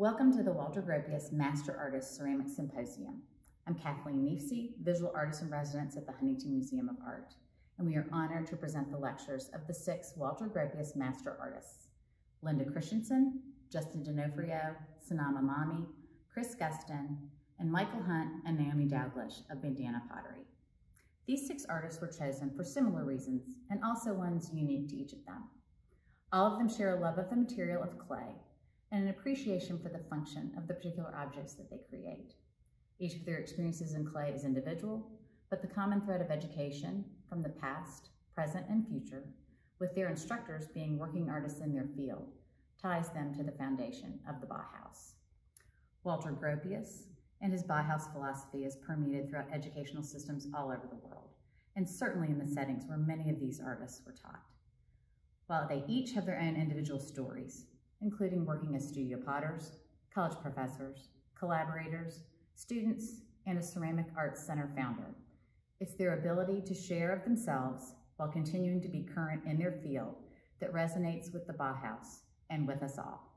Welcome to the Walter Gropius Master Artist Ceramic Symposium. I'm Kathleen Kneafsey, visual artist in residence at the Huntington Museum of Art, and we are honored to present the lectures of the six Walter Gropius Master Artists, Linda Christianson, Justin D'Onofrio, Sanam Emami, Chris Gustin, and Michael Hunt and Naomi Dalglish of Bandana Pottery. These six artists were chosen for similar reasons and also ones unique to each of them. All of them share a love of the material of clay and an appreciation for the function of the particular objects that they create. Each of their experiences in clay is individual, but the common thread of education from the past, present, and future, with their instructors being working artists in their field, ties them to the foundation of the Bauhaus. Walter Gropius and his Bauhaus philosophy is permeated throughout educational systems all over the world, and certainly in the settings where many of these artists were taught. While they each have their own individual stories, including working as studio potters, college professors, collaborators, students, and a ceramic arts center founder. It's their ability to share of themselves while continuing to be current in their field that resonates with the Bauhaus and with us all.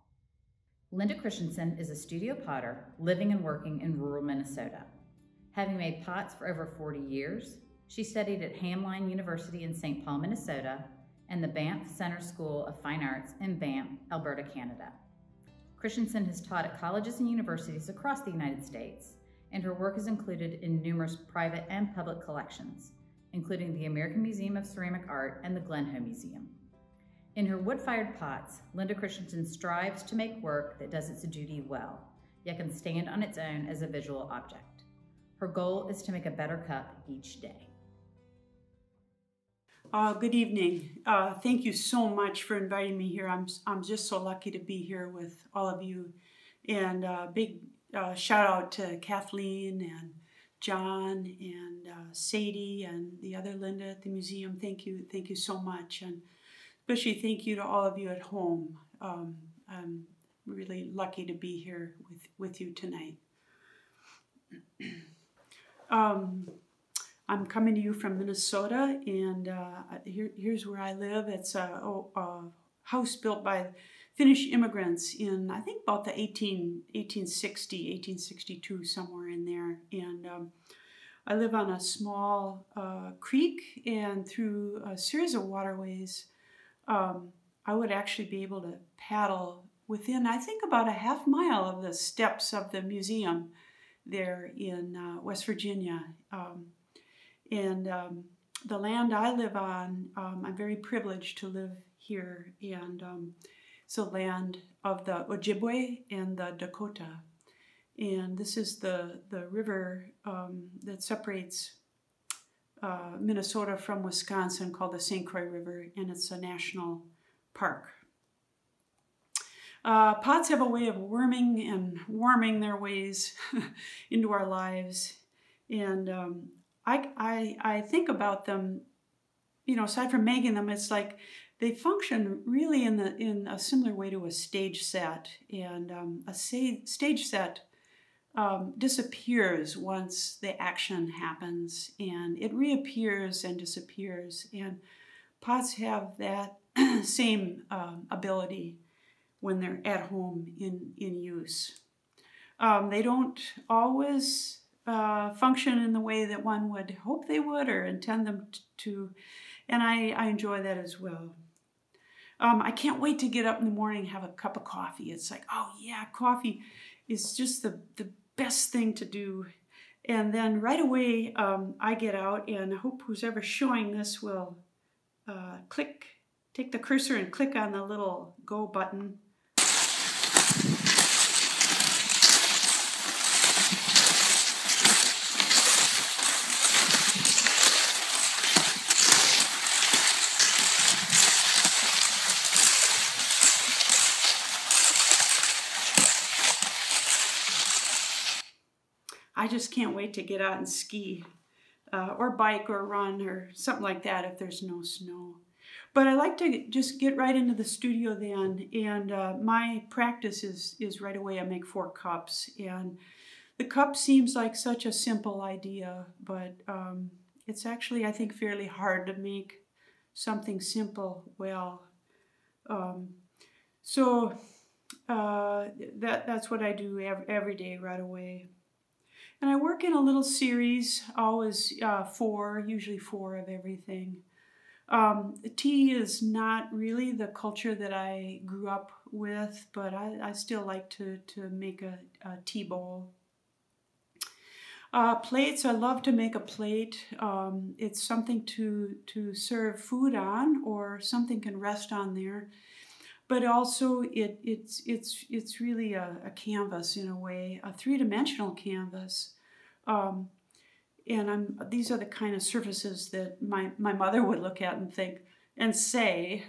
Linda Christianson is a studio potter living and working in rural Minnesota. Having made pots for over 40 years, she studied at Hamline University in St. Paul, Minnesota, and the Banff Center School of Fine Arts in Banff, Alberta, Canada. Christianson has taught at colleges and universities across the United States, and her work is included in numerous private and public collections, including the American Museum of Ceramic Art and the Glenbow Museum. In her wood-fired pots, Linda Christianson strives to make work that does its duty well, yet can stand on its own as a visual object. Her goal is to make a better cup each day. Uh, good evening. Uh, thank you so much for inviting me here. I'm, I'm just so lucky to be here with all of you. And uh, big uh, shout out to Kathleen and John and uh, Sadie and the other Linda at the museum. Thank you. Thank you so much. And especially thank you to all of you at home. Um, I'm really lucky to be here with, with you tonight. um, I'm coming to you from Minnesota, and uh, here, here's where I live. It's a, a, house built by Finnish immigrants in, I think, about the 18, 1860, 1862, somewhere in there. And um, I live on a small uh, creek, and through a series of waterways, um, I would actually be able to paddle within, I think, about a half mile of the steps of the museum there in uh, West Virginia. Um, and um, the land I live on, um, I'm very privileged to live here, and um, a land of the Ojibwe and the Dakota. And this is the, the river um, that separates uh, Minnesota from Wisconsin called the St. Croix River, and it's a national park. Uh, pots have a way of worming and warming their ways into our lives. And um, I, I, I think about them, you know, aside from making them, it's like they function really in the in a similar way to a stage set, and um, a stage set um, disappears once the action happens, and it reappears and disappears. And pots have that same um, ability when they're at home in in use. Um, they don't always uh, function in the way that one would hope they would or intend them to. And I, I enjoy that as well. Um, I can't wait to get up in the morning and have a cup of coffee. It's like, oh yeah, coffee is just the, the best thing to do. And then right away, um, I get out and I hope who's ever showing this will uh, click, take the cursor and click on the little go button just can't wait to get out and ski uh, or bike or run or something like that if there's no snow. But I like to just get right into the studio then, and uh, my practice is, is right away I make four cups. And the cup seems like such a simple idea, but um, it's actually, I think, fairly hard to make something simple well. Um, so uh, that that's what I do every, every day right away. And I work in a little series, always uh, four, usually four of everything. Um, tea is not really the culture that I grew up with, but I, I still like to, to make a, a tea bowl. Uh, plates, I love to make a plate. Um, it's something to, to serve food on or something can rest on there but also it, it's, it's, it's really a, a canvas in a way, a three-dimensional canvas. Um, and I'm, these are the kind of surfaces that my, my mother would look at and think and say,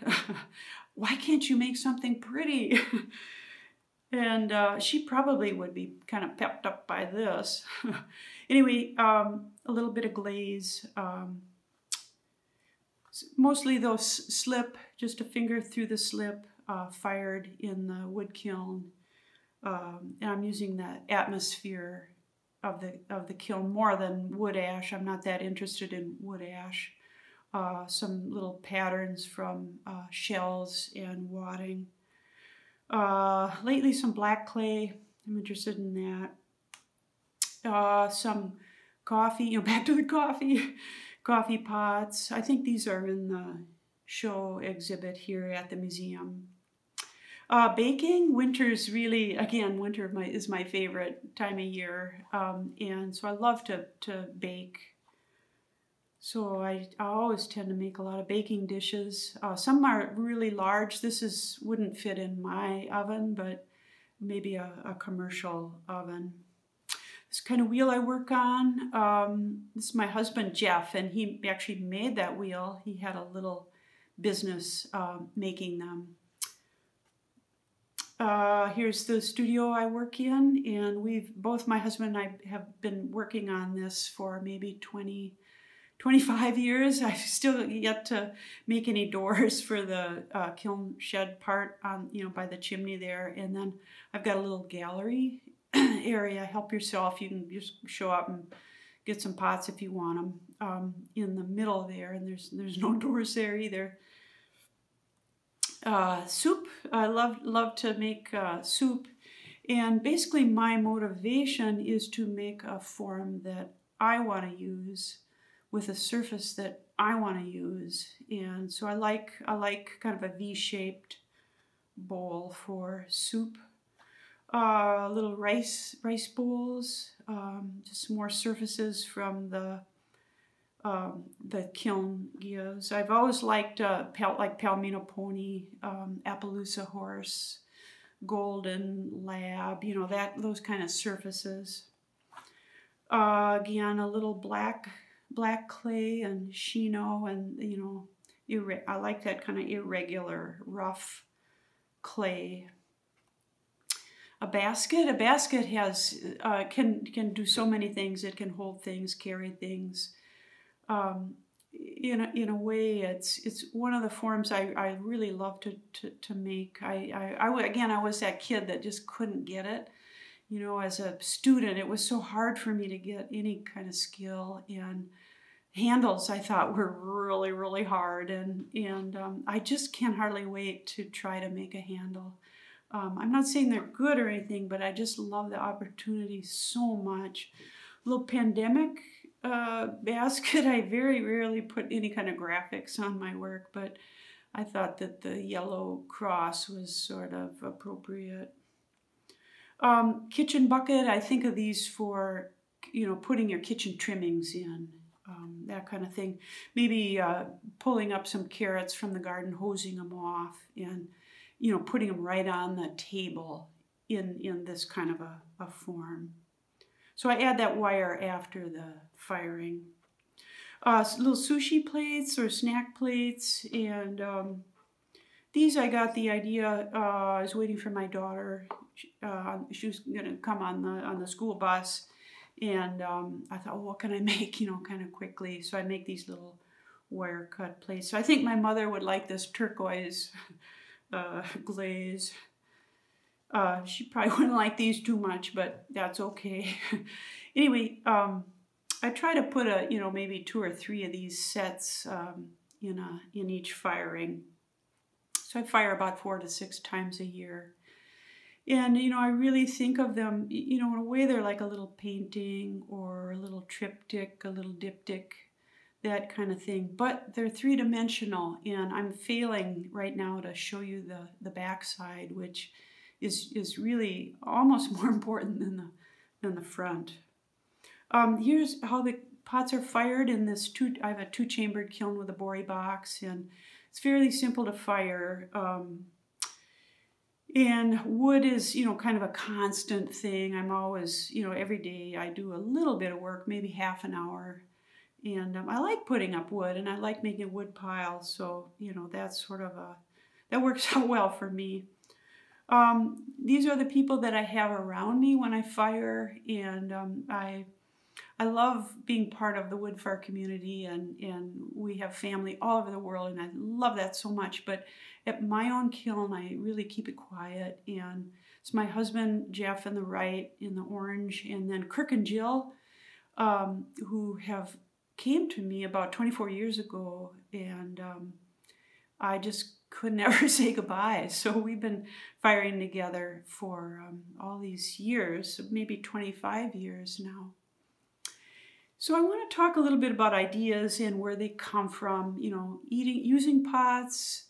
why can't you make something pretty? and uh, she probably would be kind of pepped up by this. anyway, um, a little bit of glaze. Um, mostly those slip, just a finger through the slip uh, fired in the wood kiln. Um, and I'm using the atmosphere of the of the kiln more than wood ash. I'm not that interested in wood ash. Uh, some little patterns from uh, shells and wadding. Uh, lately, some black clay. I'm interested in that. Uh, some coffee. You know, back to the coffee. coffee pots. I think these are in the show exhibit here at the museum. Uh, baking, winter's really, again, winter my, is my favorite time of year. Um, and so I love to, to bake. So I, I always tend to make a lot of baking dishes. Uh, some are really large. This is wouldn't fit in my oven, but maybe a, a commercial oven. This kind of wheel I work on, um, this is my husband Jeff, and he actually made that wheel. He had a little business uh, making them. Uh, here's the studio I work in, and we've both my husband and I have been working on this for maybe 20, 25 years. I still yet to make any doors for the uh, kiln shed part on you know by the chimney there, and then I've got a little gallery area. Help yourself. You can just show up and get some pots if you want them um, in the middle there, and there's there's no doors there either uh, soup. I love love to make uh, soup, and basically my motivation is to make a form that I want to use with a surface that I want to use, and so I like I like kind of a V-shaped bowl for soup. Uh, little rice rice bowls, um, just more surfaces from the um, the kiln gives. I've always liked uh, pal like Palomino Pony, um, Appaloosa Horse, Golden Lab, you know, that those kind of surfaces. Uh, again, a little black black clay and Shino and, you know, I like that kind of irregular, rough clay. A basket, a basket has, uh, can, can do so many things. It can hold things, carry things um, in a, in a way, it's it's one of the forms I, I really love to, to, to make. I, I, I, again, I was that kid that just couldn't get it. You know, as a student, it was so hard for me to get any kind of skill. And handles I thought were really, really hard. And, and um, I just can't hardly wait to try to make a handle. Um, I'm not saying they're good or anything, but I just love the opportunity so much. A little pandemic uh, basket. I very rarely put any kind of graphics on my work, but I thought that the yellow cross was sort of appropriate. Um, kitchen bucket, I think of these for, you know, putting your kitchen trimmings in, um, that kind of thing. Maybe uh, pulling up some carrots from the garden, hosing them off, and, you know, putting them right on the table in, in this kind of a, a form. So I add that wire after the firing. Uh, little sushi plates or snack plates and um, these I got the idea, uh, I was waiting for my daughter. Uh, she was going to come on the, on the school bus and um, I thought, well, what can I make, you know, kind of quickly. So I make these little wire cut plates. So I think my mother would like this turquoise uh, glaze. Uh, she probably wouldn't like these too much, but that's okay. anyway, um, I try to put a, you know, maybe two or three of these sets um, in, a, in each firing. So I fire about four to six times a year. And, you know, I really think of them, you know, in a way they're like a little painting or a little triptych, a little diptych, that kind of thing. But they're three dimensional, and I'm failing right now to show you the, the backside, which is, is really almost more important than the, than the front. Um, here's how the pots are fired in this two, I have a two chambered kiln with a Bourry box, and it's fairly simple to fire. Um, and wood is, you know, kind of a constant thing. I'm always, you know, every day I do a little bit of work, maybe half an hour. And um, I like putting up wood and I like making wood piles. So, you know, that's sort of a, that works out well for me. Um, these are the people that I have around me when I fire. And um, I, I love being part of the wood fire community and, and we have family all over the world and I love that so much. But at my own kiln, I really keep it quiet. And it's my husband, Jeff, in the right, in the orange, and then Kirk and Jill, um, who have came to me about 24 years ago. And um, I just could never say goodbye. So we've been firing together for um, all these years, maybe 25 years now. So I want to talk a little bit about ideas and where they come from, you know, eating, using pots,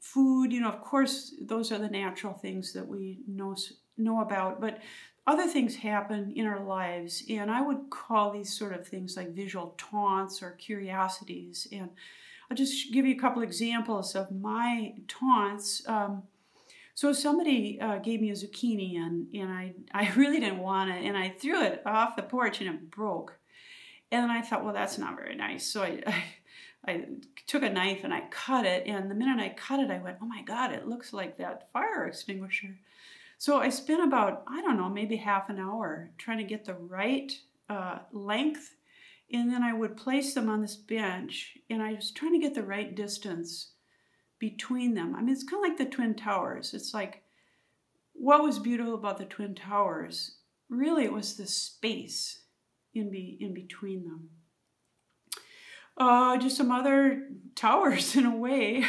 food, you know, of course, those are the natural things that we know, know about, but other things happen in our lives, and I would call these sort of things like visual taunts or curiosities. And I'll just give you a couple examples of my taunts. Um, so somebody uh, gave me a zucchini, and, and I, I really didn't want it, and I threw it off the porch, and it broke. And then I thought, well, that's not very nice. So I, I I took a knife and I cut it, and the minute I cut it, I went, oh my God, it looks like that fire extinguisher. So I spent about, I don't know, maybe half an hour trying to get the right uh, length, and then I would place them on this bench, and I was trying to get the right distance between them. I mean, it's kind of like the Twin Towers. It's like, what was beautiful about the Twin Towers? Really, it was the space in, be, in between them uh, just some other towers in a way.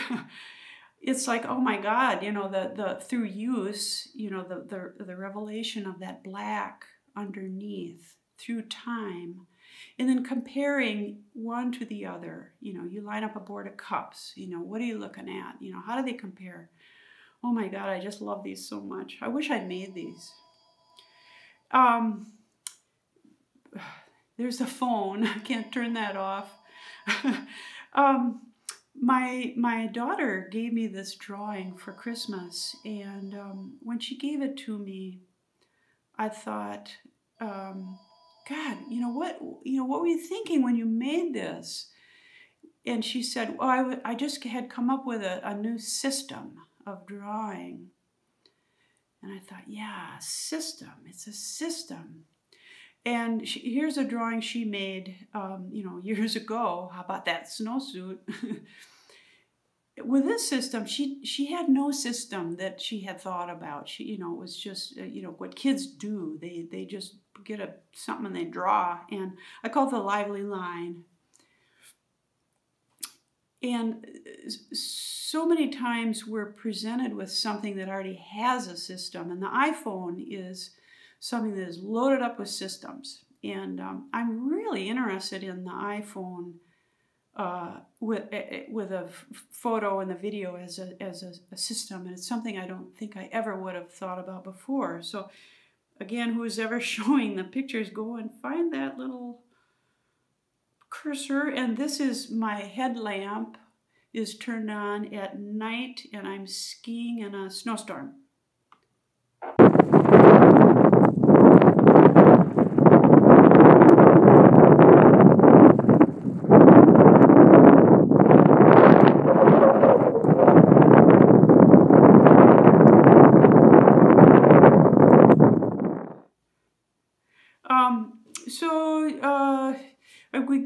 it's like, oh my God, you know, the, the through use, you know, the, the, the revelation of that black underneath through time. And then comparing one to the other, you know, you line up a board of cups, you know, what are you looking at? You know, how do they compare? Oh my God, I just love these so much. I wish I'd made these. Um, there's a phone. I can't turn that off. um, my my daughter gave me this drawing for Christmas, and um, when she gave it to me, I thought, um, God, you know what? You know what were you thinking when you made this? And she said, Well, I, I just had come up with a, a new system of drawing. And I thought, yeah, system. It's a system. And she, here's a drawing she made, um, you know, years ago. How about that snowsuit? With this system, she she had no system that she had thought about. She, you know, it was just, uh, you know, what kids do. They they just get a something and they draw. And I call it the lively line. And uh, so many times we're presented with something that already has a system, and the iPhone is something that is loaded up with systems. And um, I'm really interested in the iPhone uh, with eh, eh, with a photo and the video as a as a, a, system, and it's something I don't think I ever would have thought about before. So, again, who's ever showing the pictures, go and find that little cursor. And this is my headlamp is turned on at night, and I'm skiing in a snowstorm.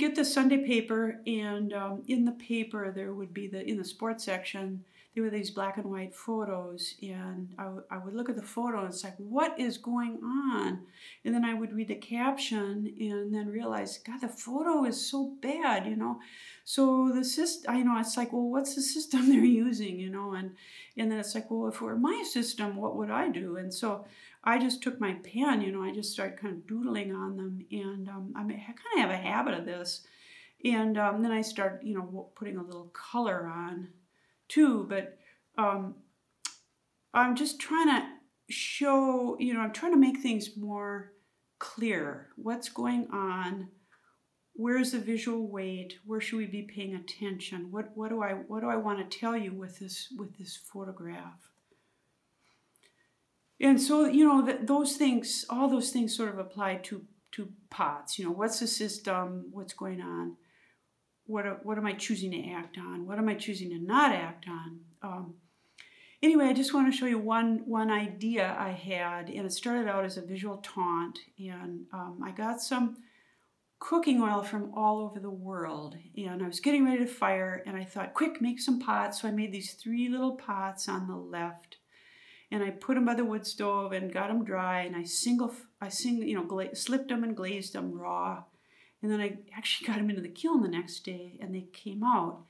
get the Sunday paper, and um, in the paper there would be the in the sports section there were these black and white photos and I, would look at the photo and it's like what is going on? And then i would read the caption and then realize god the photo is so bad you know? So the system i know it's like well what's the system they're using you know? And and then it's like well if it were my system what would i do? And so i just took my pen you know i just started kind of doodling on them and um, i, mean, I kind of have a habit of this and um, then i started you know putting a little color on too, but um, I'm just trying to show, you know, I'm trying to make things more clear. What's going on? Where's the visual weight? Where should we be paying attention? What what do I what do I want to tell you with this with this photograph? And so you know th- those things, all those things sort of apply to to pots. You know, what's the system? What's going on? What, what am I choosing to act on? What am I choosing to not act on? Um, anyway, I just want to show you one, one idea I had, and it started out as a visual taunt, and um, I got some cooking oil from all over the world, and I was getting ready to fire, and I thought, quick, make some pots. So I made these three little pots on the left, and I put them by the wood stove and got them dry, and I single, I single, you know, gla- slipped them and glazed them raw and then I actually got them into the kiln the next day and they came out.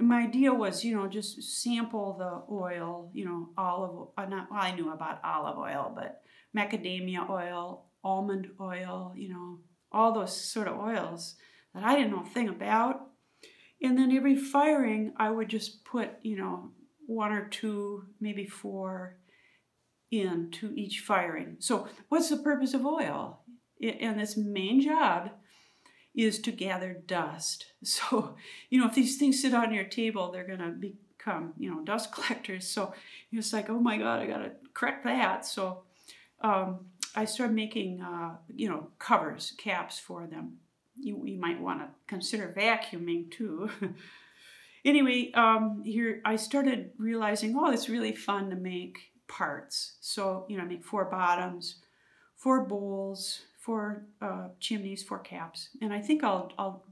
And my idea was, you know, just sample the oil, you know, olive, uh, not, well, I knew about olive oil, but macadamia oil, almond oil, you know, all those sort of oils that I didn't know a thing about. And then every firing, I would just put, you know, one or two, maybe four in to each firing. So, what's the purpose of oil? And its main job is to gather dust. So, you know, if these things sit on your table, they're going to become, you know, dust collectors. So it's like, oh my God, I got to correct that. So um, I started making, uh, you know, covers, caps for them. You, you might want to consider vacuuming too. anyway, um, here I started realizing, oh, it's really fun to make parts. So, you know, I make four bottoms, four bowls, four uh, chimneys, for caps. And I think I'll, I'll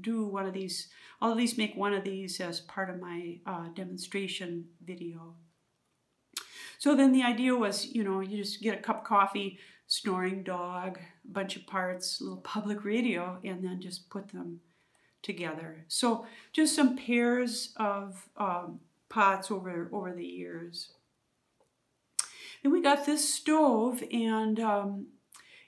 do one of these, I'll at least make one of these as part of my uh, demonstration video. So then the idea was, you know, you just get a cup of coffee, snoring dog, a bunch of parts, little public radio, and then just put them together. So just some pairs of um, pots over, over the years. Then we got this stove and um,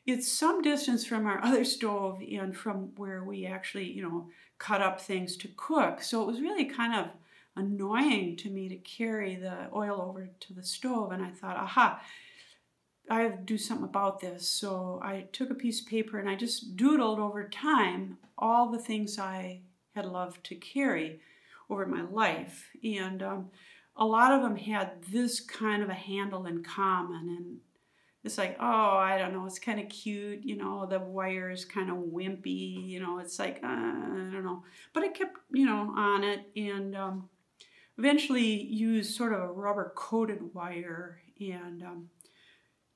it's some distance from our other stove and from where we actually, you know, cut up things to cook. So it was really kind of annoying to me to carry the oil over to the stove. And I thought, aha, I have to do something about this. So I took a piece of paper and I just doodled over time all the things I had loved to carry over my life. And um, a lot of them had this kind of a handle in common. And it's like, oh, I don't know, it's kind of cute, you know, the wire is kind of wimpy, you know, it's like, uh, I don't know. But I kept, you know, on it and um, eventually used sort of a rubber coated wire and um,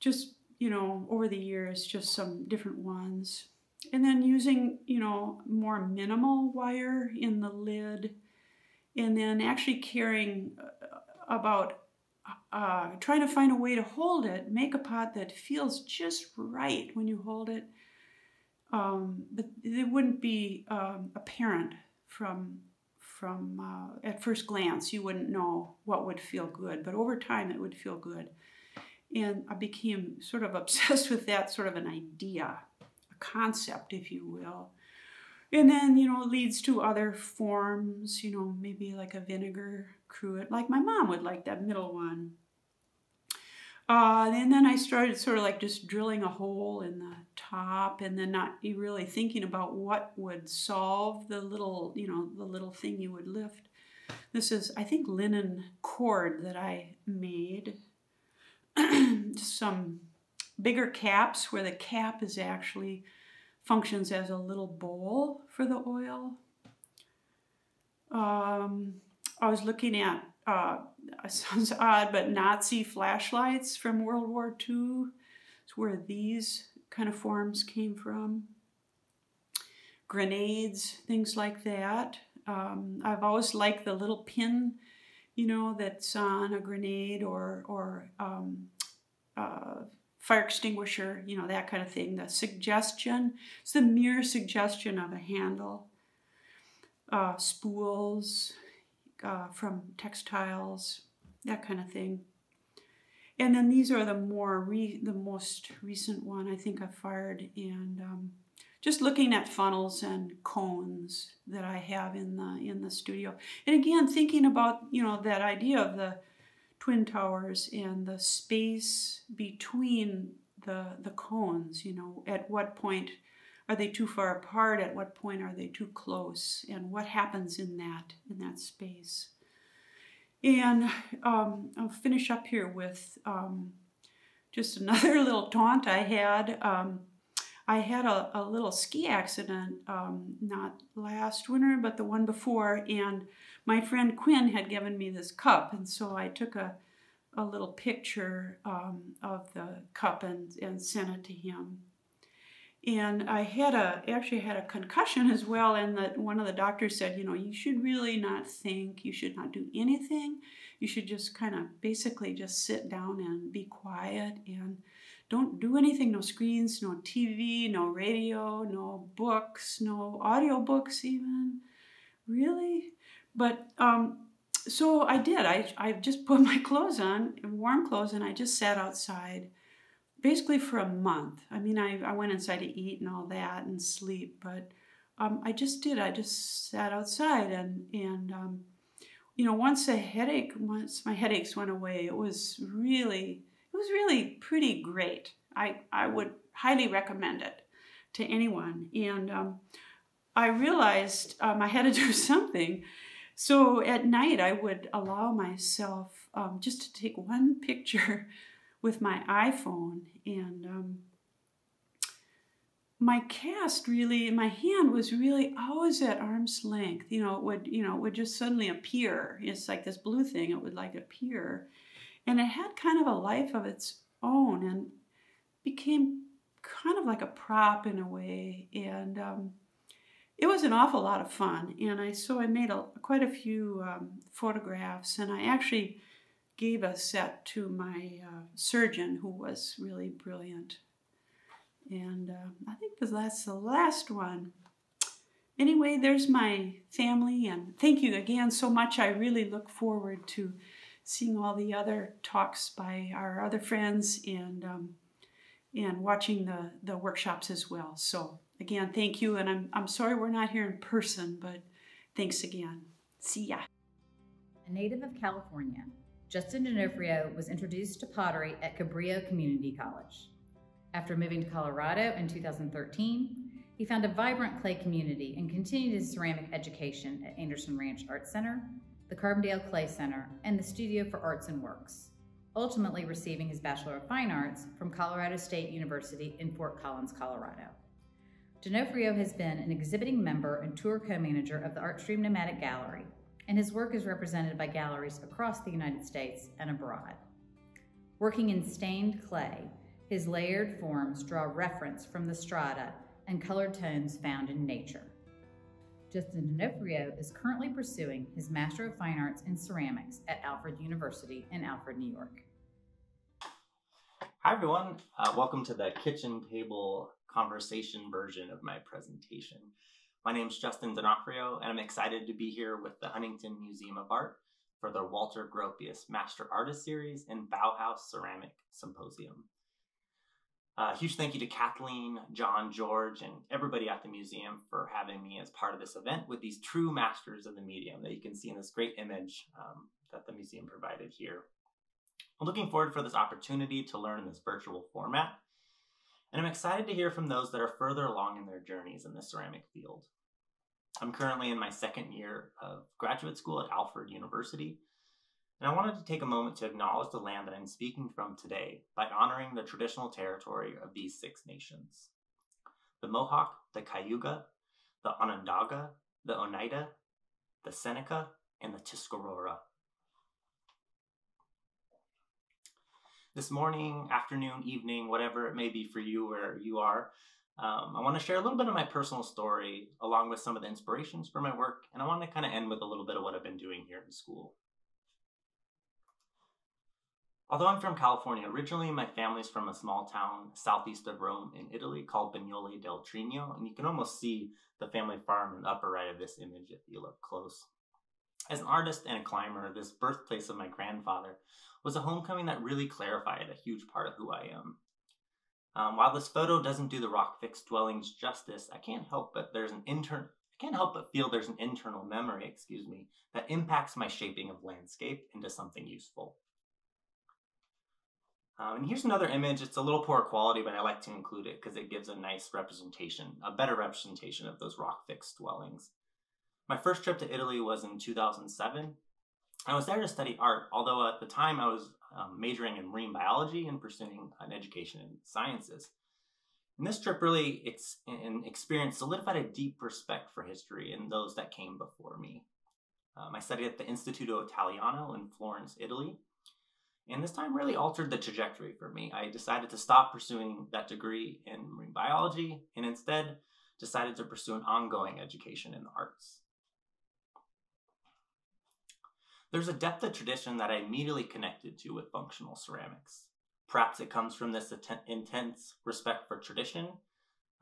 just, you know, over the years, just some different ones. And then using, you know, more minimal wire in the lid and then actually carrying uh, about uh, trying to find a way to hold it, make a pot that feels just right when you hold it, um, but it wouldn't be um, apparent from from uh, at first glance. You wouldn't know what would feel good, but over time it would feel good. And I became sort of obsessed with that sort of an idea, a concept, if you will. And then, you know, leads to other forms, you know, maybe like a vinegar cruet, like my mom would like that middle one. Uh, and then I started sort of like just drilling a hole in the top and then not really thinking about what would solve the little, you know, the little thing you would lift. This is, I think, linen cord that I made. Some bigger caps where the cap is actually functions as a little bowl for the oil. Um, I was looking at, uh, sounds odd, but Nazi flashlights from World War II. It's where these kind of forms came from. Grenades, things like that. Um, I've always liked the little pin, you know, that's on a grenade or, or um, uh, fire extinguisher, you know, that kind of thing. The suggestion, it's the mere suggestion of a handle. Uh, spools uh, from textiles, that kind of thing. And then these are the more, re- the most recent one I think I fired. And um, just looking at funnels and cones that I have in the in the studio. And again, thinking about, you know, that idea of the twin towers and the space between the the cones, you know, at what point are they too far apart? At what point are they too close? And what happens in that in that space? And um, I'll finish up here with um, just another little taunt I had. Um, I had a, a, little ski accident, um, not last winter, but the one before, and my friend Quinn had given me this cup, and so I took a, a little picture um, of the cup and, and sent it to him. And I had a actually had a concussion as well, and that one of the doctors said, you know, you should really not think, you should not do anything. You should just kind of basically just sit down and be quiet and don't do anything, no screens, no TV, no radio, no books, no audio books even. Really? But um, so I did. I, I just put my clothes on, warm clothes, and I just sat outside basically for a month. I mean, I, I went inside to eat and all that and sleep, but um, I just did. I just sat outside and, and um, you know, once the headache, once my headaches went away, it was really, it was really pretty great. I, I would highly recommend it to anyone. And um, I realized um, I had to do something so at night, I would allow myself um, just to take one picture with my iPhone, and um, my cast really, my hand was really always at arm's length. You know, it would, you know, it would just suddenly appear. It's like this blue thing; it would like appear, and it had kind of a life of its own, and became kind of like a prop in a way, and um, it was an awful lot of fun, and I so I made a, quite a few um, photographs, and I actually gave a set to my uh, surgeon, who was really brilliant. And uh, I think that's the last one. Anyway, there's my family, and thank you again so much. I really look forward to seeing all the other talks by our other friends and um, and watching the the workshops as well. So Again, thank you, and I'm, I'm sorry we're not here in person, but thanks again. See ya. A native of California, Justin D'Onofrio was introduced to pottery at Cabrillo Community College. After moving to Colorado in 2013, he found a vibrant clay community and continued his ceramic education at Anderson Ranch Art Center, the Carbondale Clay Center, and the Studio for Arts and Works, ultimately receiving his Bachelor of Fine Arts from Colorado State University in Fort Collins, Colorado. D'Onofrio has been an exhibiting member and tour co-manager of the Artstream Nomadic Gallery, and his work is represented by galleries across the United States and abroad. Working in stained clay, his layered forms draw reference from the strata and colored tones found in nature. Justin D'Onofrio is currently pursuing his Master of Fine Arts in Ceramics at Alfred University in Alfred, New York. Hi, everyone. Uh, welcome to the kitchen table conversation version of my presentation. My name is Justin D'Onofrio, and I'm excited to be here with the Huntington Museum of Art for the Walter Gropius Master Artist Series and Bauhaus Ceramic Symposium. A uh, huge thank you to Kathleen, John, George, and everybody at the museum for having me as part of this event with these true masters of the medium that you can see in this great image um, that the museum provided here. I'm looking forward for this opportunity to learn in this virtual format and I'm excited to hear from those that are further along in their journeys in the ceramic field. I'm currently in my second year of graduate school at Alfred University, and I wanted to take a moment to acknowledge the land that I'm speaking from today by honoring the traditional territory of these six nations the Mohawk, the Cayuga, the Onondaga, the Oneida, the Seneca, and the Tuscarora. This morning, afternoon, evening, whatever it may be for you where you are. Um, I want to share a little bit of my personal story along with some of the inspirations for my work, and I want to kind of end with a little bit of what I've been doing here in school. Although I'm from California, originally my family's from a small town southeast of Rome in Italy called Bagnoli del Trigno, and you can almost see the family farm in the upper right of this image if you look close. As an artist and a climber, this birthplace of my grandfather was a homecoming that really clarified a huge part of who I am. Um, while this photo doesn't do the rock fixed dwellings justice, I can't help but there's an intern I can't help but feel there's an internal memory, excuse me, that impacts my shaping of landscape into something useful. Um, and here's another image. It's a little poor quality, but I like to include it because it gives a nice representation, a better representation of those rock fixed dwellings. My first trip to Italy was in 2007. I was there to study art, although at the time I was um, majoring in marine biology and pursuing an education in sciences. And this trip really ex- and experience solidified a deep respect for history and those that came before me. Um, I studied at the Istituto Italiano in Florence, Italy, and this time really altered the trajectory for me. I decided to stop pursuing that degree in marine biology and instead decided to pursue an ongoing education in the arts. There's a depth of tradition that I immediately connected to with functional ceramics. Perhaps it comes from this intense respect for tradition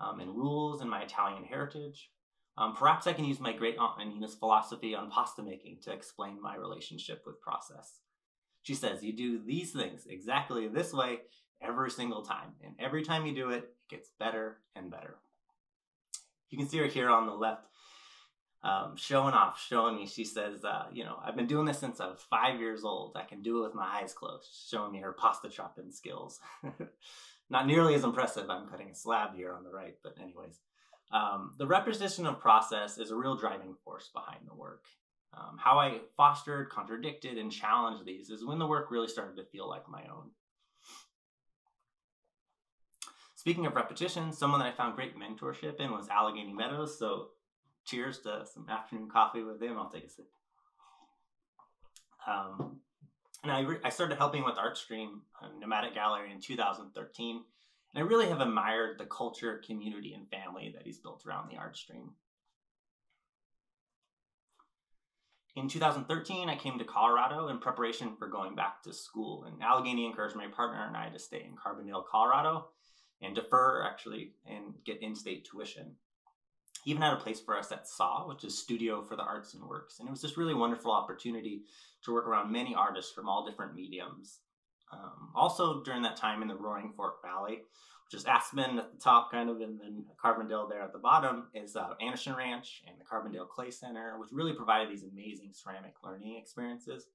um, and rules and my Italian heritage. Um, perhaps I can use my great aunt Anina's philosophy on pasta making to explain my relationship with process. She says you do these things exactly this way every single time. And every time you do it, it gets better and better. You can see her here on the left um, showing off, showing me. She says, uh, you know, I've been doing this since I was five years old. I can do it with my eyes closed, showing me her pasta chopping skills. Not nearly as impressive. I'm cutting a slab here on the right, but anyways. Um, the repetition of process is a real driving force behind the work. Um, how I fostered, contradicted, and challenged these is when the work really started to feel like my own. Speaking of repetition, someone that I found great mentorship in was Alleghany Meadows. So, cheers to some afternoon coffee with him. I'll take a sip. Um, and I, re- I started helping with ArtStream, a nomadic gallery, in 2013. And I really have admired the culture, community, and family that he's built around the ArtStream. In 2013, I came to Colorado in preparation for going back to school, and Alleghany encouraged my partner and I to stay in Carbondale, Colorado, and defer actually and get in-state tuition. He even had a place for us at SAW, which is Studio for the Arts and Works, and it was this really wonderful opportunity to work around many artists from all different mediums. Um, also, during that time in the Roaring Fork Valley, which is Aspen at the top, kind of, and then Carbondale there at the bottom is uh, Anderson Ranch and the Carbondale Clay Center, which really provided these amazing ceramic learning experiences.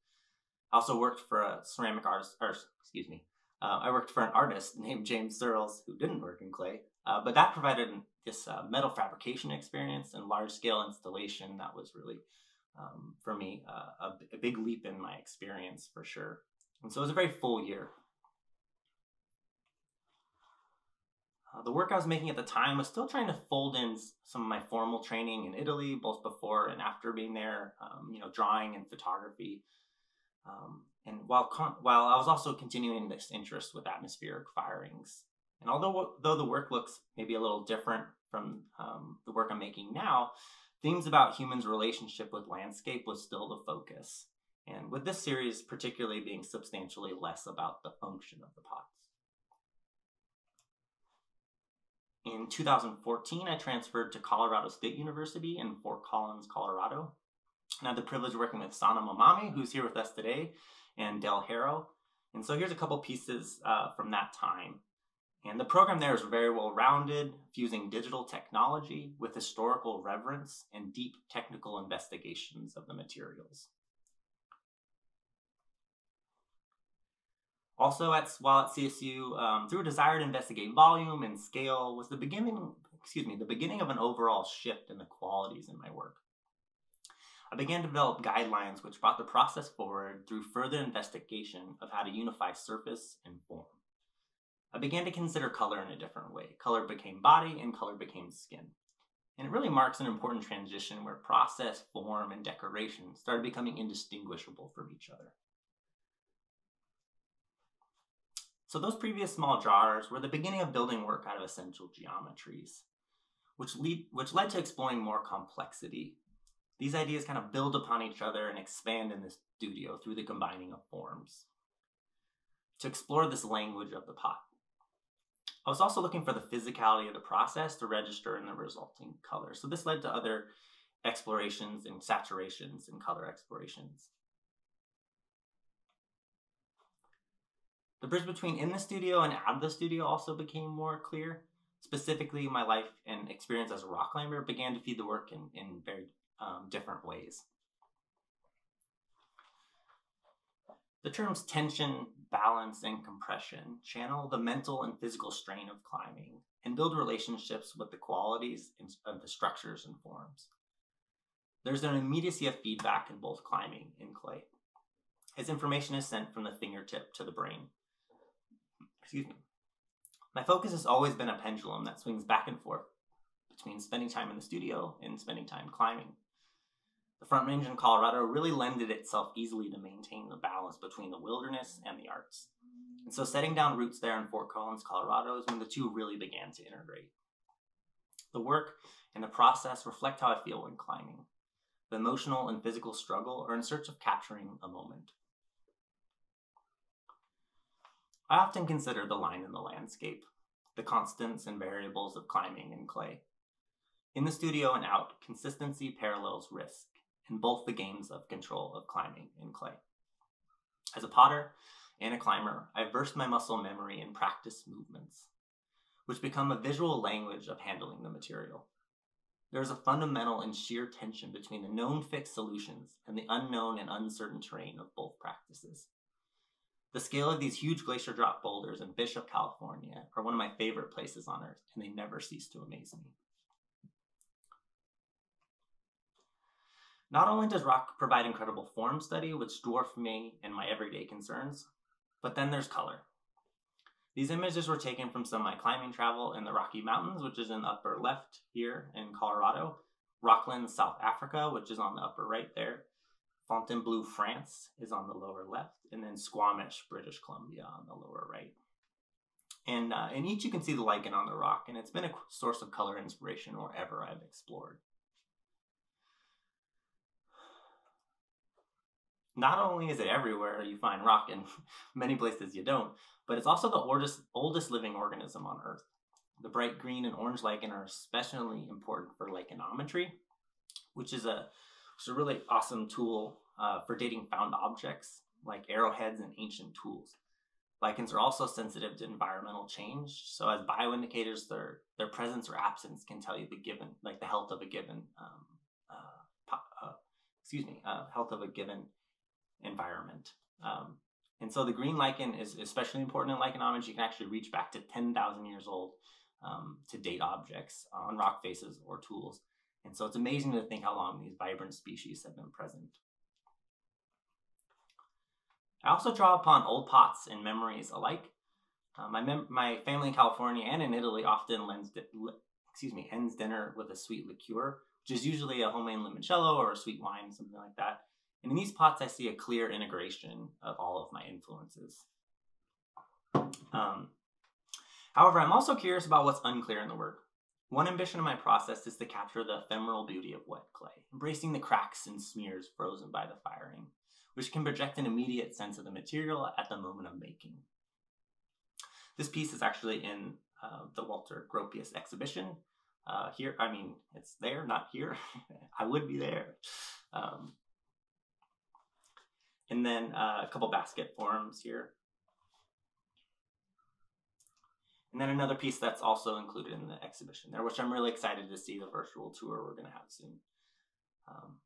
I also worked for a ceramic artist, or excuse me, uh, I worked for an artist named James Surls who didn't work in clay, uh, but that provided this uh, metal fabrication experience and large scale installation that was really, um, for me, uh, a, a big leap in my experience for sure. And so it was a very full year. Uh, the work I was making at the time was still trying to fold in some of my formal training in Italy, both before and after being there, um, you know, drawing and photography. Um, and while, while I was also continuing this interest with atmospheric firings. And although though the work looks maybe a little different from um, the work I'm making now, themes about humans' relationship with landscape was still the focus. And with this series particularly being substantially less about the function of the pots. In 2014, I transferred to Colorado State University in Fort Collins, Colorado. And I had the privilege of working with Sanam Emami, who's here with us today, and Del Harrow. And so here's a couple pieces uh, from that time. And the program there is very well rounded, fusing digital technology with historical reverence and deep technical investigations of the materials. Also, at, while at CSU, um, through a desire to investigate volume and scale, was the beginning, excuse me, the beginning of an overall shift in the qualities in my work. I began to develop guidelines which brought the process forward through further investigation of how to unify surface and form. I began to consider color in a different way. Color became body and color became skin. And it really marks an important transition where process, form, and decoration started becoming indistinguishable from each other. So those previous small jars were the beginning of building work out of essential geometries, which, lead, which led to exploring more complexity. These ideas kind of build upon each other and expand in the studio through the combining of forms. to explore this language of the pot. I was also looking for the physicality of the process to register in the resulting color. So this led to other explorations and saturations and color explorations. The bridge between in the studio and out of the studio also became more clear. Specifically, my life and experience as a rock climber began to feed the work in, in very um, different ways. The terms tension, balance, and compression channel the mental and physical strain of climbing and build relationships with the qualities of the structures and forms. There's an immediacy of feedback in both climbing and clay, as information is sent from the fingertip to the brain. Excuse me. My focus has always been a pendulum that swings back and forth between spending time in the studio and spending time climbing. The Front Range in Colorado really lended itself easily to maintain the balance between the wilderness and the arts. And so setting down roots there in Fort Collins, Colorado is when the two really began to integrate. The work and the process reflect how I feel when climbing. The emotional and physical struggle are in search of capturing a moment. I often consider the line in the landscape, the constants and variables of climbing and clay. In the studio and out, consistency parallels risk in both the games of control of climbing in clay. As a potter and a climber, I've versed my muscle memory in practice movements, which become a visual language of handling the material. There is a fundamental and sheer tension between the known fixed solutions and the unknown and uncertain terrain of both practices. The scale of these huge glacier drop boulders in Bishop, California are one of my favorite places on earth, and they never cease to amaze me. Not only does rock provide incredible form study, which dwarf me and my everyday concerns, but then there's color. These images were taken from some of my climbing travel in the Rocky Mountains, which is in the upper left here in Colorado, Rockland, South Africa, which is on the upper right there, Fontainebleau, France is on the lower left, and then Squamish, British Columbia on the lower right. And uh, in each you can see the lichen on the rock, and it's been a source of color inspiration wherever I've explored. Not only is it everywhere you find rock in many places you don't, but it's also the oldest, oldest living organism on Earth. The bright green and orange lichen are especially important for lichenometry, which is a, which is a really awesome tool uh, for dating found objects like arrowheads and ancient tools. Lichens are also sensitive to environmental change, so as bioindicators, their their presence or absence can tell you the given, like the health of a given, um, uh, uh, excuse me, uh, health of a given environment. Um, and so the green lichen is especially important in lichenomics. You can actually reach back to 10,000 years old um, to date objects on rock faces or tools. And so it's amazing to think how long these vibrant species have been present. I also draw upon old pots and memories alike. Uh, my, mem- my family in California and in Italy often lends excuse me, ends dinner with a sweet liqueur, which is usually a homemade limoncello or a sweet wine, something like that. And in these pots, I see a clear integration of all of my influences. Um, however, I'm also curious about what's unclear in the work. One ambition of my process is to capture the ephemeral beauty of wet clay, embracing the cracks and smears frozen by the firing, which can project an immediate sense of the material at the moment of making. This piece is actually in uh, the Walter Gropius exhibition. Uh, here, I mean, it's there, not here. I would be there. Um, and then uh, a couple basket forms here. And then another piece that's also included in the exhibition there, which I'm really excited to see the virtual tour we're going to have soon. Um,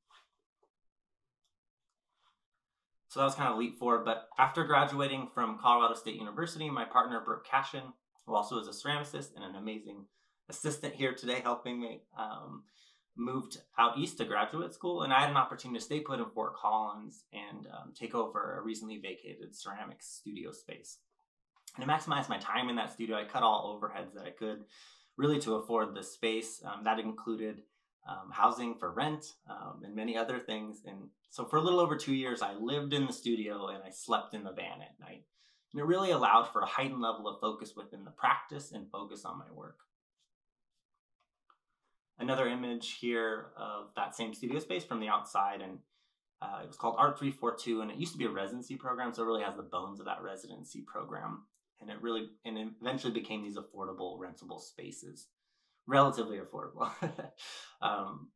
so that was kind of leap forward. But after graduating from Colorado State University, my partner, Brooke Cashin, who also is a ceramicist and an amazing assistant here today helping me, um, moved out east to graduate school, and I had an opportunity to stay put in Fort Collins and um, take over a recently vacated ceramics studio space. And to maximize my time in that studio, I cut all overheads that I could, really to afford the space. Um, that included um, housing for rent um, and many other things. And so for a little over two years, I lived in the studio and I slept in the van at night. And it really allowed for a heightened level of focus within the practice and focus on my work. Another image here of that same studio space from the outside. And Uh, it was called Art 342, and it used to be a residency program, so it really has the bones of that residency program. And it really, and it eventually became these affordable, rentable spaces, relatively affordable. um,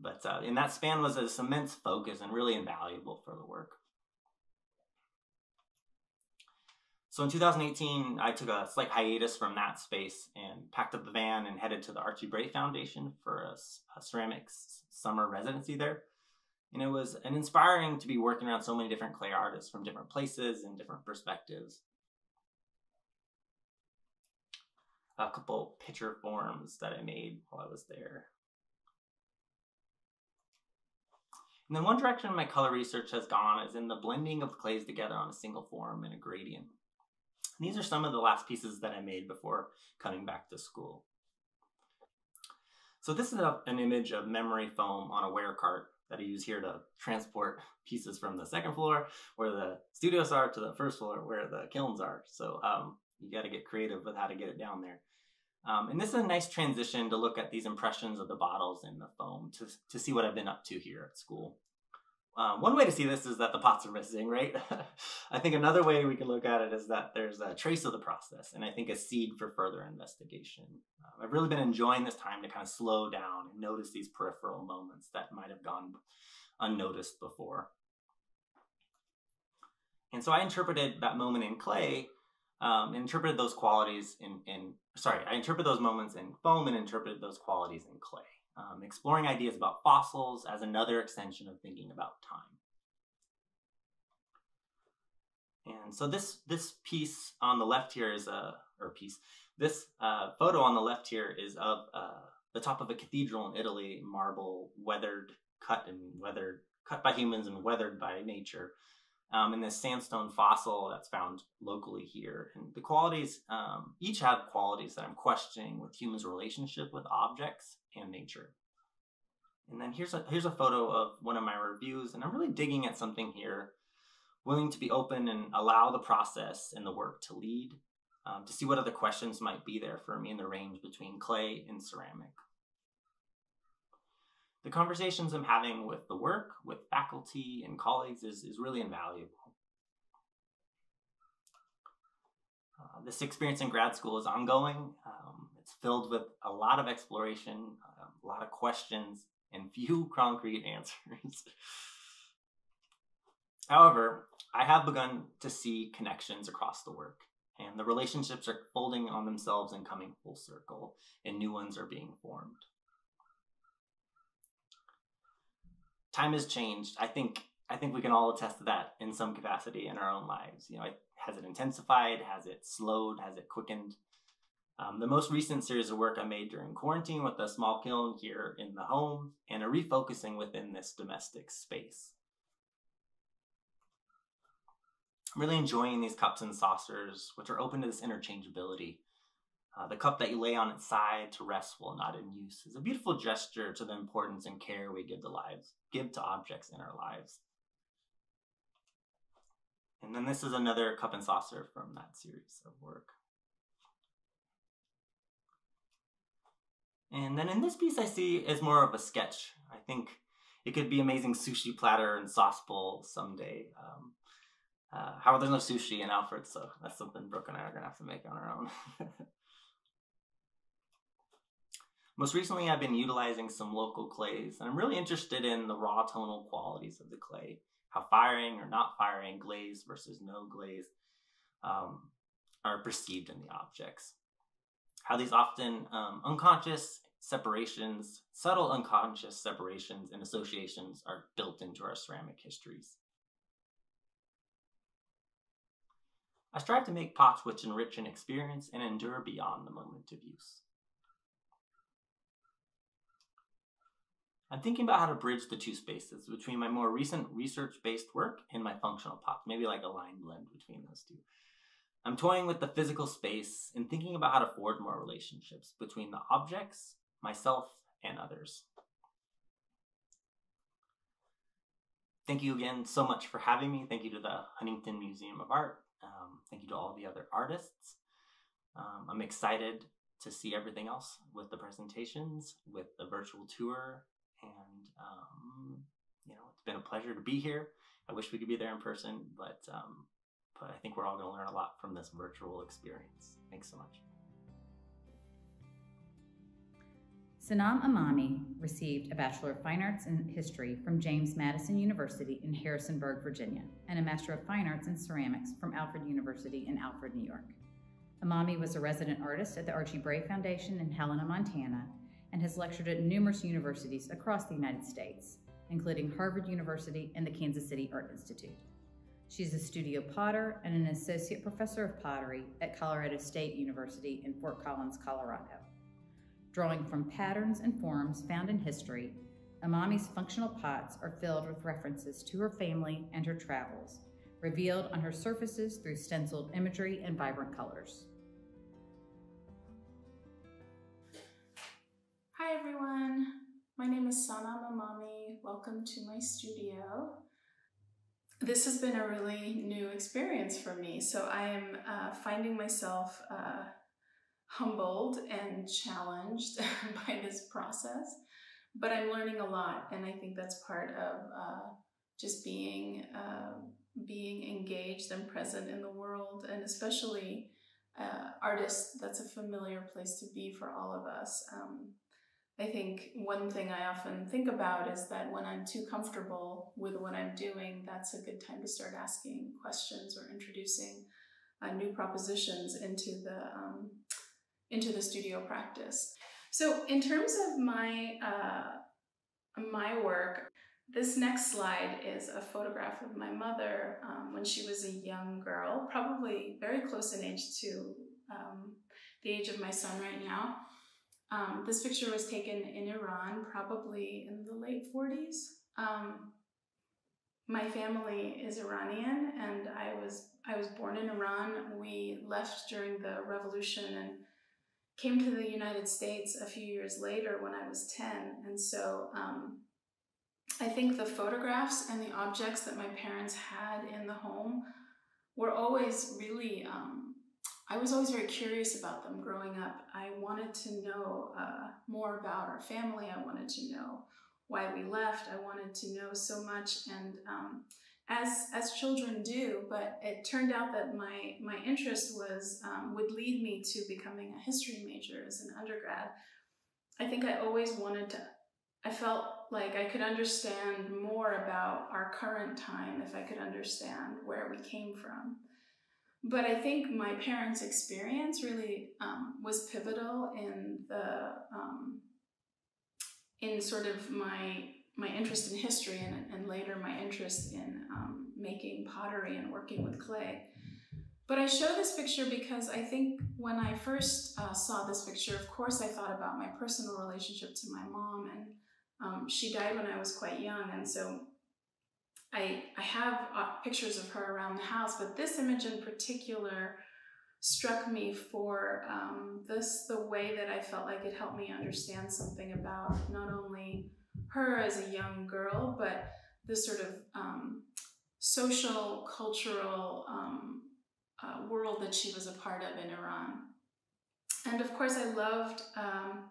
but uh, in that span was this immense focus and really invaluable for the work. So in 2018, I took a slight hiatus from that space and packed up the van and headed to the Archie Bray Foundation for a, a ceramics summer residency there. And it was an inspiring to be working around so many different clay artists from different places and different perspectives. A couple picture forms that I made while I was there. And then one direction my color research has gone is in the blending of clays together on a single form in a gradient. And these are some of the last pieces that I made before coming back to school. So this is a, an image of memory foam on a ware cart that I use here to transport pieces from the second floor where the studios are to the first floor where the kilns are. So um, you got to get creative with how to get it down there. Um, and this is a nice transition to look at these impressions of the bottles and the foam to, to see what I've been up to here at school. Um, one way to see this is that the pots are missing, right? I think another way we can look at it is that there's a trace of the process, and I think a seed for further investigation. Uh, I've really been enjoying this time to kind of slow down and notice these peripheral moments that might have gone unnoticed before. And so I interpreted that moment in clay, um, interpreted those qualities in, in, sorry, I interpreted those moments in foam and interpreted those qualities in clay um, exploring ideas about fossils as another extension of thinking about time. And so this this piece on the left here is a or piece. This uh, photo on the left here is of uh, the top of a cathedral in Italy, marble, weathered, cut and weathered, cut by humans and weathered by nature. Um, and this sandstone fossil that's found locally here. And the qualities um, each have qualities that I'm questioning with humans' relationship with objects and nature. And then here's a here's a photo of one of my reviews, and I'm really digging at something here, willing to be open and allow the process and the work to lead, um, to see what other questions might be there for me in the range between clay and ceramic. The conversations I'm having with the work, with faculty and colleagues is, is really invaluable. Uh, this experience in grad school is ongoing. Um, it's filled with a lot of exploration, uh, a lot of questions, and few concrete answers. However, I have begun to see connections across the work, and the relationships are folding on themselves and coming full circle, and new ones are being formed. Time has changed. I think I think we can all attest to that in some capacity in our own lives. You know, has it intensified? Has it slowed? Has it quickened? Um, the most recent series of work I made during quarantine with a small kiln here in the home and a refocusing within this domestic space. I'm really enjoying these cups and saucers, which are open to this interchangeability. Uh, the cup that you lay on its side to rest while not in use is a beautiful gesture to the importance and care we give to lives, give to objects in our lives. And then this is another cup and saucer from that series of work. And then in this piece, I see is more of a sketch. I think it could be amazing sushi platter and sauce bowl someday. Um, uh, however, there's no sushi in Alfred, so that's something Brooke and I are gonna have to make on our own. Most recently, I've been utilizing some local clays, and I'm really interested in the raw tonal qualities of the clay, how firing or not firing glaze versus no glaze um, are perceived in the objects how these often um, unconscious separations, subtle unconscious separations and associations are built into our ceramic histories. I strive to make pots which enrich an experience and endure beyond the moment of use. I'm thinking about how to bridge the two spaces between my more recent research based work and my functional pop, maybe like a line blend between those two. I'm toying with the physical space and thinking about how to forge more relationships between the objects, myself, and others. Thank you again so much for having me. Thank you to the Huntington Museum of Art. Um, thank you to all the other artists. Um, I'm excited to see everything else with the presentations, with the virtual tour, and um, you know, it's been a pleasure to be here. I wish we could be there in person, but um, but I think we're all going to learn a lot from this virtual experience. Thanks so much. Sanam Emami received a Bachelor of Fine Arts in History from James Madison University in Harrisonburg, Virginia, and a Master of Fine Arts in Ceramics from Alfred University in Alfred, New York. Emami was a resident artist at the Archie Bray Foundation in Helena, Montana, and has lectured at numerous universities across the United States, including Harvard University and the Kansas City Art Institute. She's a studio potter and an associate professor of pottery at Colorado State University in Fort Collins, Colorado. Drawing from patterns and forms found in history, Emami's functional pots are filled with references to her family and her travels, revealed on her surfaces through stenciled imagery and vibrant colors. Hi everyone, my name is Sanam Emami. Welcome to my studio. This has been a really new experience for me, so I am uh, finding myself uh, humbled and challenged by this process, but I'm learning a lot, and I think that's part of uh, just being uh, being engaged and present in the world, and especially uh, artists. That's a familiar place to be for all of us. Um, I think one thing I often think about is that when I'm too comfortable with what I'm doing, that's a good time to start asking questions or introducing uh, new propositions into the um, into the studio practice. So in terms of my uh, my work, this next slide is a photograph of my mother um, when she was a young girl, probably very close in age to um, the age of my son right now. Um, this picture was taken in Iran, probably in the late 40s. Um, my family is Iranian, and I was I was born in Iran. We left during the revolution and came to the United States a few years later when I was 10. And so um, I think the photographs and the objects that my parents had in the home were always really, um, I was always very curious about them growing up. I wanted to know uh, more about our family. I wanted to know why we left. I wanted to know so much. And um, as as children do. But it turned out that my my interest was um, would lead me to becoming a history major as an undergrad. I think I always wanted to. I felt like I could understand more about our current time if I could understand where we came from. But I think my parents' experience really um, was pivotal in the um, in sort of my my interest in history and, and later my interest in um, making pottery and working with clay. But I show this picture because I think when I first uh, saw this picture, of course, I thought about my personal relationship to my mom, and um, she died when I was quite young, and so I I have uh, pictures of her around the house. But this image in particular struck me for um, this the way that I felt like it helped me understand something about not only her as a young girl, but this sort of um, social, cultural um, uh, world that she was a part of in Iran. And of course, I loved um,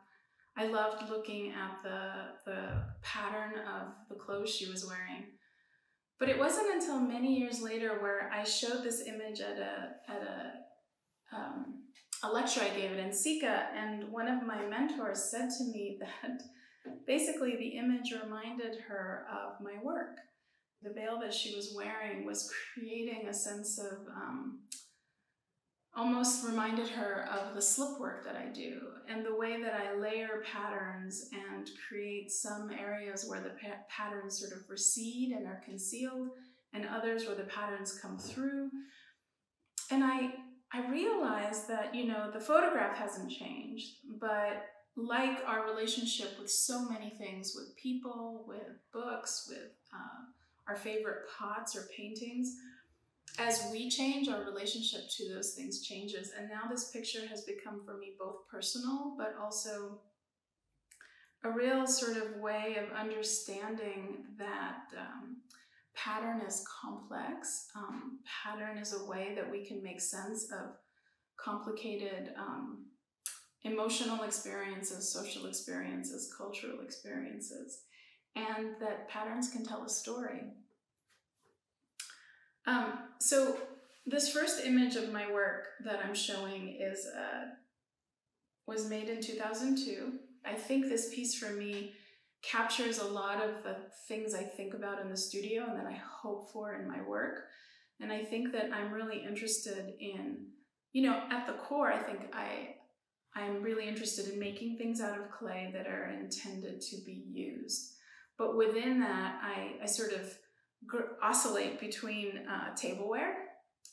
I loved looking at the the pattern of the clothes she was wearing. But it wasn't until many years later where I showed this image at a at a um, a lecture I gave at NCECA, and one of my mentors said to me that basically the image reminded her of my work. The veil that she was wearing was creating a sense of um, almost reminded her of the slip work that I do and the way that I layer patterns and create some areas where the pa patterns sort of recede and are concealed and others where the patterns come through. And I I realized that, you know, the photograph hasn't changed, but like our relationship with so many things, with people, with books, with uh, our favorite pots or paintings, as we change, our relationship to those things changes. And now this picture has become for me both personal, but also a real sort of way of understanding that um, pattern is complex. Um, pattern is a way that we can make sense of complicated um, emotional experiences, social experiences, cultural experiences. and that patterns can tell a story. Um, so this first image of my work that I'm showing is uh, was made in 2002. I think this piece for me captures a lot of the things I think about in the studio and that I hope for in my work. And I think that I'm really interested in, you know, at the core, I think I I'm really interested in making things out of clay that are intended to be used. But within that, I, I sort of oscillate between uh, tableware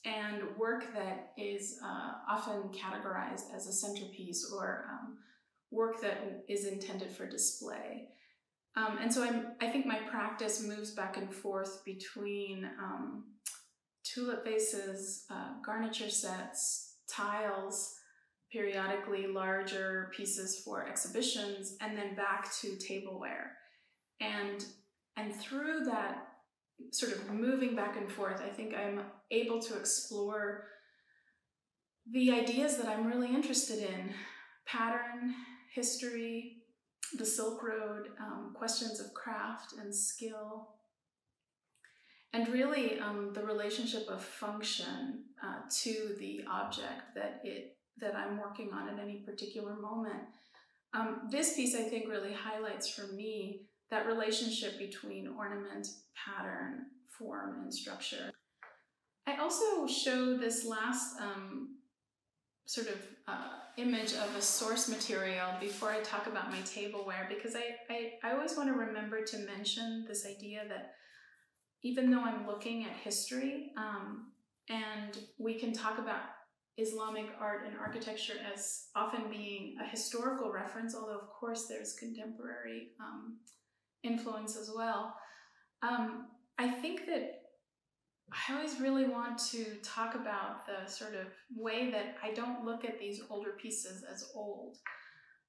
and work that is uh, often categorized as a centerpiece or um, work that is intended for display. Um, and so I'm, I think my practice moves back and forth between um, tulip vases, uh, garniture sets, tiles, periodically larger pieces for exhibitions, and then back to tableware. And, and through that sort of moving back and forth, I think I'm able to explore the ideas that I'm really interested in pattern, history, the Silk Road, um, questions of craft and skill, and really um, the relationship of function uh, to the object that it that I'm working on at any particular moment. Um, this piece, I think, really highlights for me that relationship between ornament, pattern, form, and structure. I also show this last um, sort of uh, image of a source material before I talk about my tableware because I, I, I always want to remember to mention this idea that even though I'm looking at history um, and we can talk about Islamic art and architecture as often being a historical reference, although of course there's contemporary um, influence as well. Um, I think that I always really want to talk about the sort of way that I don't look at these older pieces as old.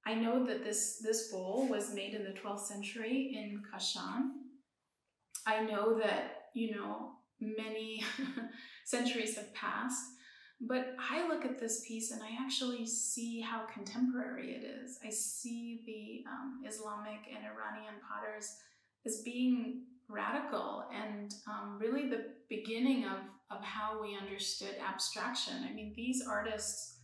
I know that this, this bowl was made in the 12th century in Kashan. I know that, you know, many centuries have passed, but I look at this piece and I actually see how contemporary it is. I see the um, Islamic and Iranian potters as being radical and um, really the beginning of, of how we understood abstraction. I mean, these artists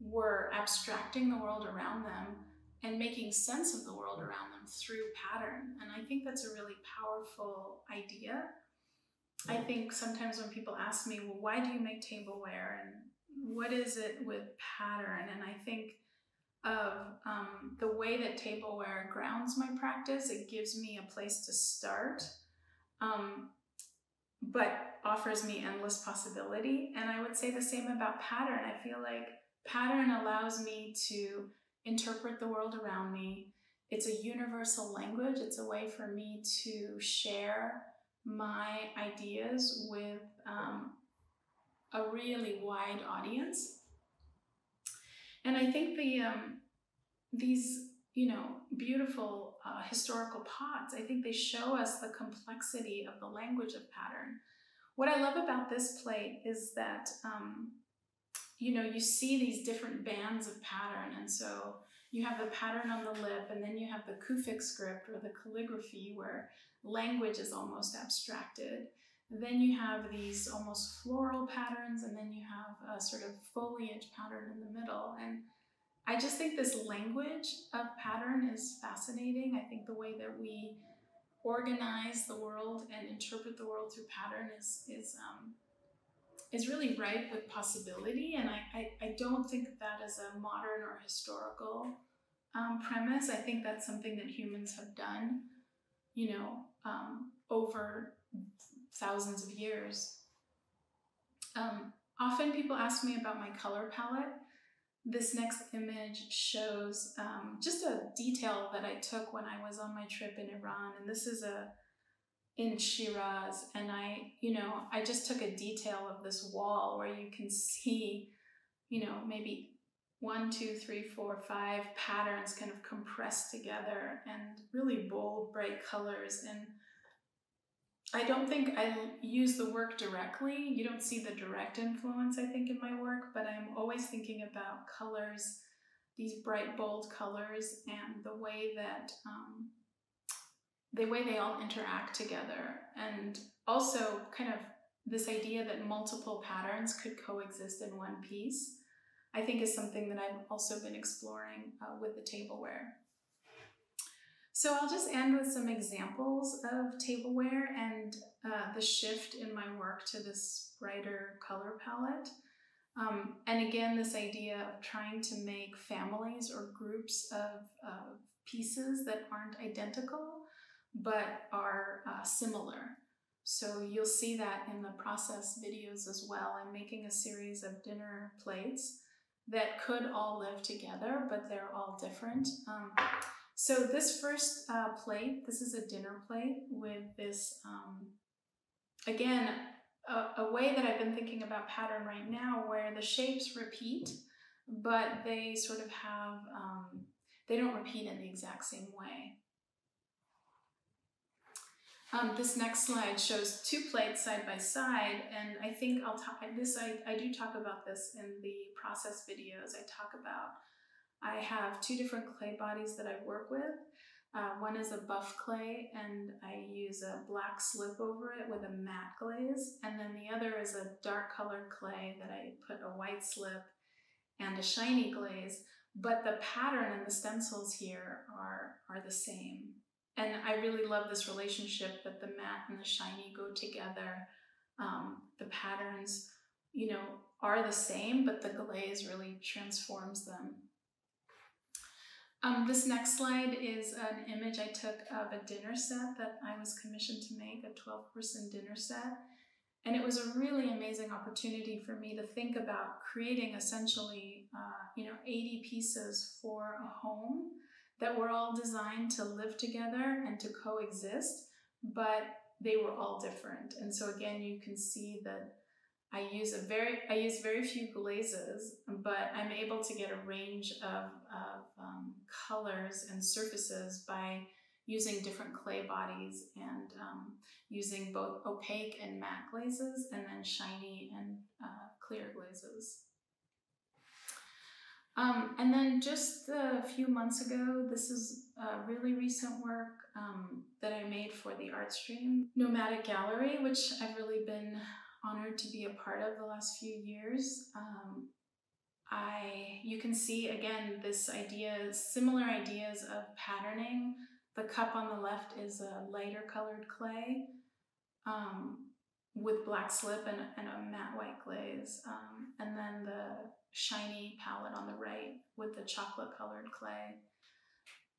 were abstracting the world around them and making sense of the world around them through pattern. And I think that's a really powerful idea. I think sometimes when people ask me, well, why do you make tableware? And what is it with pattern? And I think of um, the way that tableware grounds my practice. It gives me a place to start, um, but offers me endless possibility. And I would say the same about pattern. I feel like pattern allows me to interpret the world around me. It's a universal language. It's a way for me to share my ideas with um, a really wide audience. And I think the um, these you know beautiful uh, historical pots, I think they show us the complexity of the language of pattern. What I love about this plate is that um, you know you see these different bands of pattern, and so you have the pattern on the lip, and then you have the Kufic script or the calligraphy where language is almost abstracted. Then you have these almost floral patterns, and then you have a sort of foliage pattern in the middle. And I just think this language of pattern is fascinating. I think the way that we organize the world and interpret the world through pattern is is um, is really ripe with possibility. And I, I, I don't think that as a modern or historical um, premise. I think that's something that humans have done, you know, um, over thousands of years. Um, often people ask me about my color palette. This next image shows um, just a detail that I took when I was on my trip in Iran. And this is a in Shiraz. And I, you know, I just took a detail of this wall where you can see, you know, maybe one, two, three, four, five patterns kind of compressed together and really bold, bright colors. And I don't think I use the work directly. You don't see the direct influence, I think, in my work, but I'm always thinking about colors, these bright, bold colors, and the way that um, the way they all interact together, and also kind of this idea that multiple patterns could coexist in one piece, I think is something that I've also been exploring uh, with the tableware. So I'll just end with some examples of tableware and uh, the shift in my work to this brighter color palette. Um, and again, this idea of trying to make families or groups of uh, pieces that aren't identical, but are uh, similar. So you'll see that in the process videos as well. I'm making a series of dinner plates that could all live together, but they're all different. Um, so this first uh, plate, this is a dinner plate with this, um, again, a, a, way that I've been thinking about pattern right now where the shapes repeat, but they sort of have, um, they don't repeat in the exact same way. Um, this next slide shows two plates side by side, and I think I'll talk this. I, I do talk about this in the process videos. I talk about I have two different clay bodies that I work with. Uh, one is a buff clay and I use a black slip over it with a matte glaze. And then the other is a dark colored clay that I put a white slip and a shiny glaze. But the pattern and the stencils here are, are the same. And I really love this relationship that the matte and the shiny go together. Um, the patterns, you know, are the same, but the glaze really transforms them. Um, this next slide is an image I took of a dinner set that I was commissioned to make, a 12 person dinner set. And it was a really amazing opportunity for me to think about creating essentially, uh, you know, 80 pieces for a home that were all designed to live together and to coexist, but they were all different. And so again, you can see that I use a very I use very few glazes, but I'm able to get a range of, of um, colors and surfaces by using different clay bodies and um, using both opaque and matte glazes and then shiny and uh, clear glazes. Um, and then just a few months ago, this is a really recent work um, that I made for the Artstream Nomadic Gallery, which I've really been honored to be a part of the last few years. Um, I you can see again this idea, similar ideas of patterning. The cup on the left is a lighter colored clay um, with black slip and, and, a matte white glaze, um, and then the shiny palette on the right with the chocolate colored clay.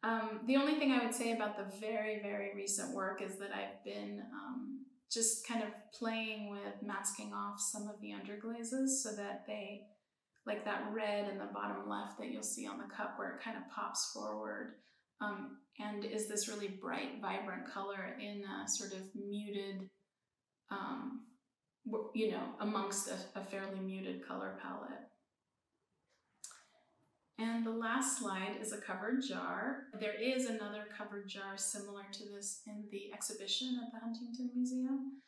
Um, the only thing I would say about the very, very recent work is that I've been um, just kind of playing with masking off some of the underglazes so that they, like that red in the bottom left that you'll see on the cup where it kind of pops forward um, and is this really bright, vibrant color in a sort of muted, um, you know, amongst a, a fairly muted color palette. And the last slide is a covered jar. There is another covered jar similar to this in the exhibition at the Huntington Museum.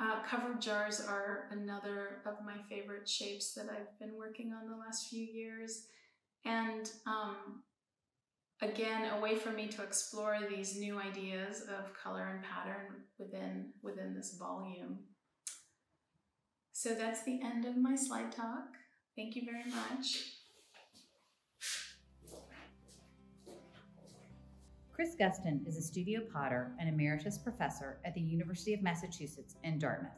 Uh, covered jars are another of my favorite shapes that I've been working on the last few years. And um, again, a way for me to explore these new ideas of color and pattern within, within this volume. So that's the end of my slide talk. Thank you very much. Chris Gustin is a studio potter and emeritus professor at the University of Massachusetts in Dartmouth.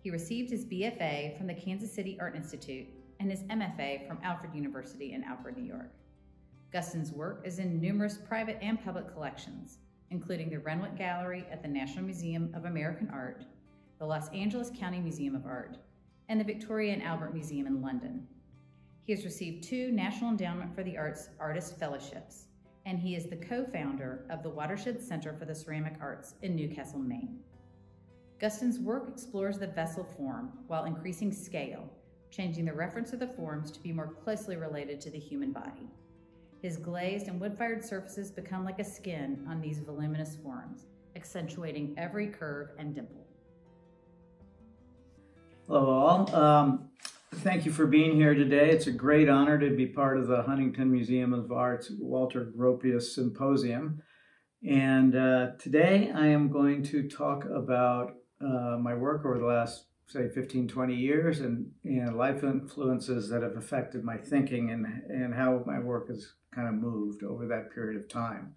He received his BFA from the Kansas City Art Institute and his MFA from Alfred University in Alfred, New York. Gustin's work is in numerous private and public collections, including the Renwick Gallery at the National Museum of American Art, the Los Angeles County Museum of Art, and the Victoria and Albert Museum in London. He has received two National Endowment for the Arts Artist Fellowships and he is the co-founder of the Watershed Center for the Ceramic Arts in Newcastle, Maine. Gustin's work explores the vessel form while increasing scale, changing the reference of the forms to be more closely related to the human body. His glazed and wood-fired surfaces become like a skin on these voluminous forms, accentuating every curve and dimple. Hello all. Um, Thank you for being here today. It's a great honor to be part of the Huntington Museum of Art's Walter Gropius Symposium. And uh, today I am going to talk about uh, my work over the last, say, 15, 20 years and, and life influences that have affected my thinking and, and how my work has kind of moved over that period of time.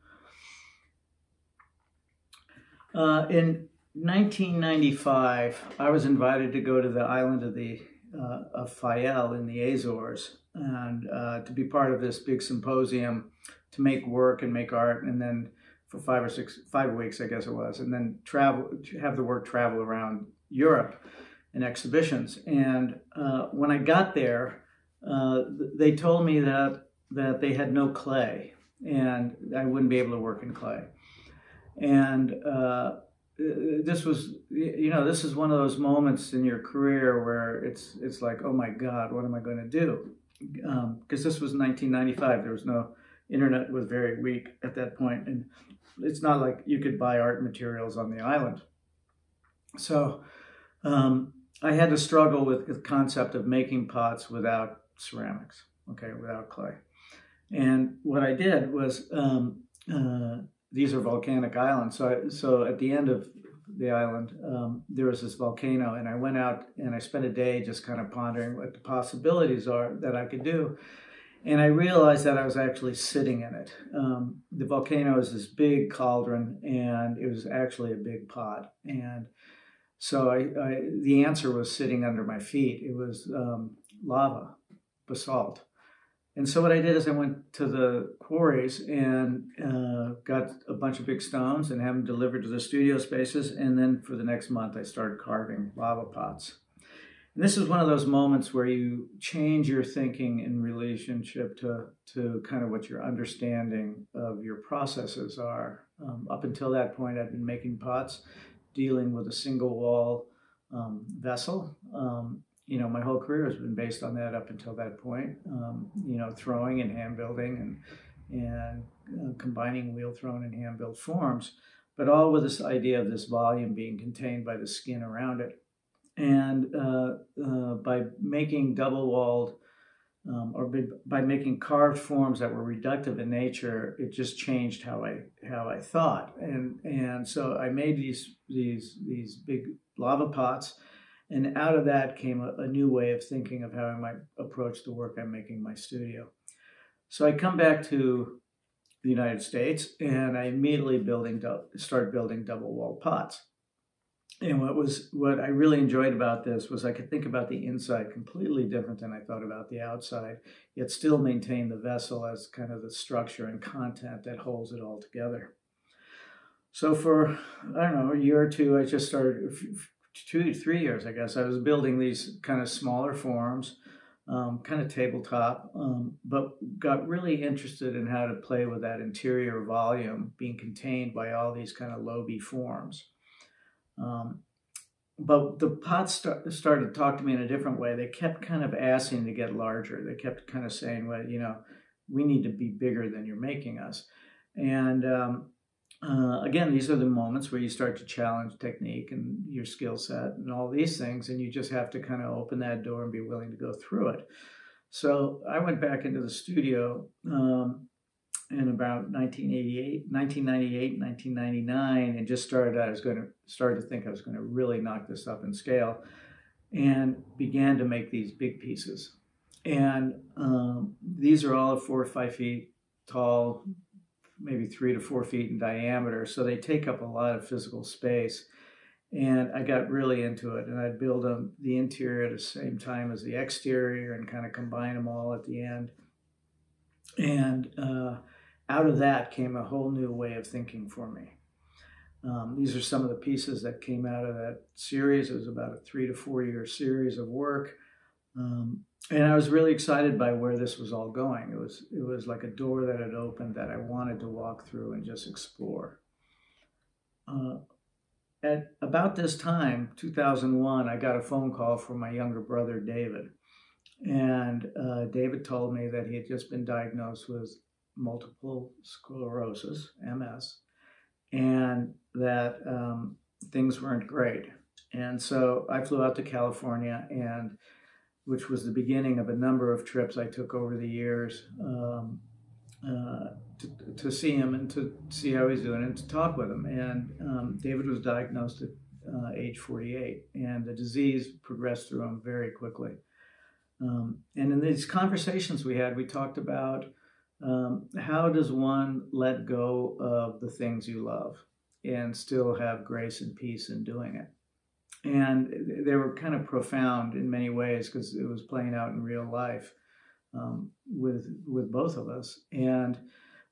Uh, in 1995, I was invited to go to the island of the uh, of Fayal in the Azores and uh, to be part of this big symposium to make work and make art, and then for five or six five weeks, I guess it was, and then travel have the work travel around Europe in exhibitions. And uh, when I got there, uh, they told me that that they had no clay and I wouldn't be able to work in clay. And uh, this was, you know, this is one of those moments in your career where it's it's like, oh my God, what am I going to do? Because um, this was 1995. There was no internet was very weak at that point, and it's not like you could buy art materials on the island. So um, I had to struggle with the concept of making pots without ceramics, okay, without clay. And what I did was, um, uh, these are volcanic islands. So, I, so at the end of the island, um, there was this volcano, and I went out and I spent a day just kind of pondering what the possibilities are that I could do. And I realized that I was actually sitting in it. Um, the volcano is this big cauldron, and it was actually a big pot. And so I, I the answer was sitting under my feet. It was um, lava, basalt. And so what I did is I went to the quarries and uh, got a bunch of big stones and had them delivered to the studio spaces. And then for the next month, I started carving lava pots. And this is one of those moments where you change your thinking in relationship to, to kind of what your understanding of your processes are. Um, up until that point, I'd been making pots, dealing with a single wall um, vessel. Um, you know, my whole career has been based on that up until that point. Um, you know, throwing and hand building and and uh, combining wheel thrown and hand built forms, but all with this idea of this volume being contained by the skin around it. And uh, uh, by making double walled um, or by, by making carved forms that were reductive in nature, it just changed how I how I thought. And and so I made these these these big lava pots and out of that came a, a, new way of thinking of how I might approach the work I'm making in my studio. So I come back to the United States and I immediately building start building double wall pots. And what was what I really enjoyed about this was I could think about the inside completely different than I thought about the outside, yet still maintain the vessel as kind of the structure and content that holds it all together. So for I don't know a year or two, I just started two, three years, I guess, I was building these kind of smaller forms, um, kind of tabletop, um, but got really interested in how to play with that interior volume being contained by all these kind of loby forms. Um, but the pots start, started to talk to me in a different way. They kept kind of asking to get larger. They kept kind of saying, well, you know, we need to be bigger than you're making us. And um, uh, again, these are the moments where you start to challenge technique and your skill set and all these things, and you just have to kind of open that door and be willing to go through it. So I went back into the studio um, in about 1988, 1998, 1999, and just started. I was going to start to think I was going to really knock this up in scale, and began to make these big pieces. And um, these are all four or five feet tall, maybe three to four feet in diameter. So they take up a lot of physical space. And I got really into it, and I'd build them the interior at the same time as the exterior, and kind of combine them all at the end. And uh, out of that came a whole new way of thinking for me. Um, these are some of the pieces that came out of that series. It was about a three to four year series of work. Um, and I was really excited by where this was all going. It was it was like a door that had opened that I wanted to walk through and just explore. Uh, at about this time, 2001, I got a phone call from my younger brother David, and uh, David told me that he had just been diagnosed with multiple sclerosis (MS), and that um, things weren't great. And so I flew out to California and which was the beginning of a number of trips I took over the years um, uh, to, to see him and to see how he's doing and to talk with him. And um, David was diagnosed at uh, age 48, and the disease progressed through him very quickly. Um, and in these conversations we had, we talked about um, how does one let go of the things you love and still have grace and peace in doing it. And they were kind of profound in many ways because it was playing out in real life um, with with both of us. And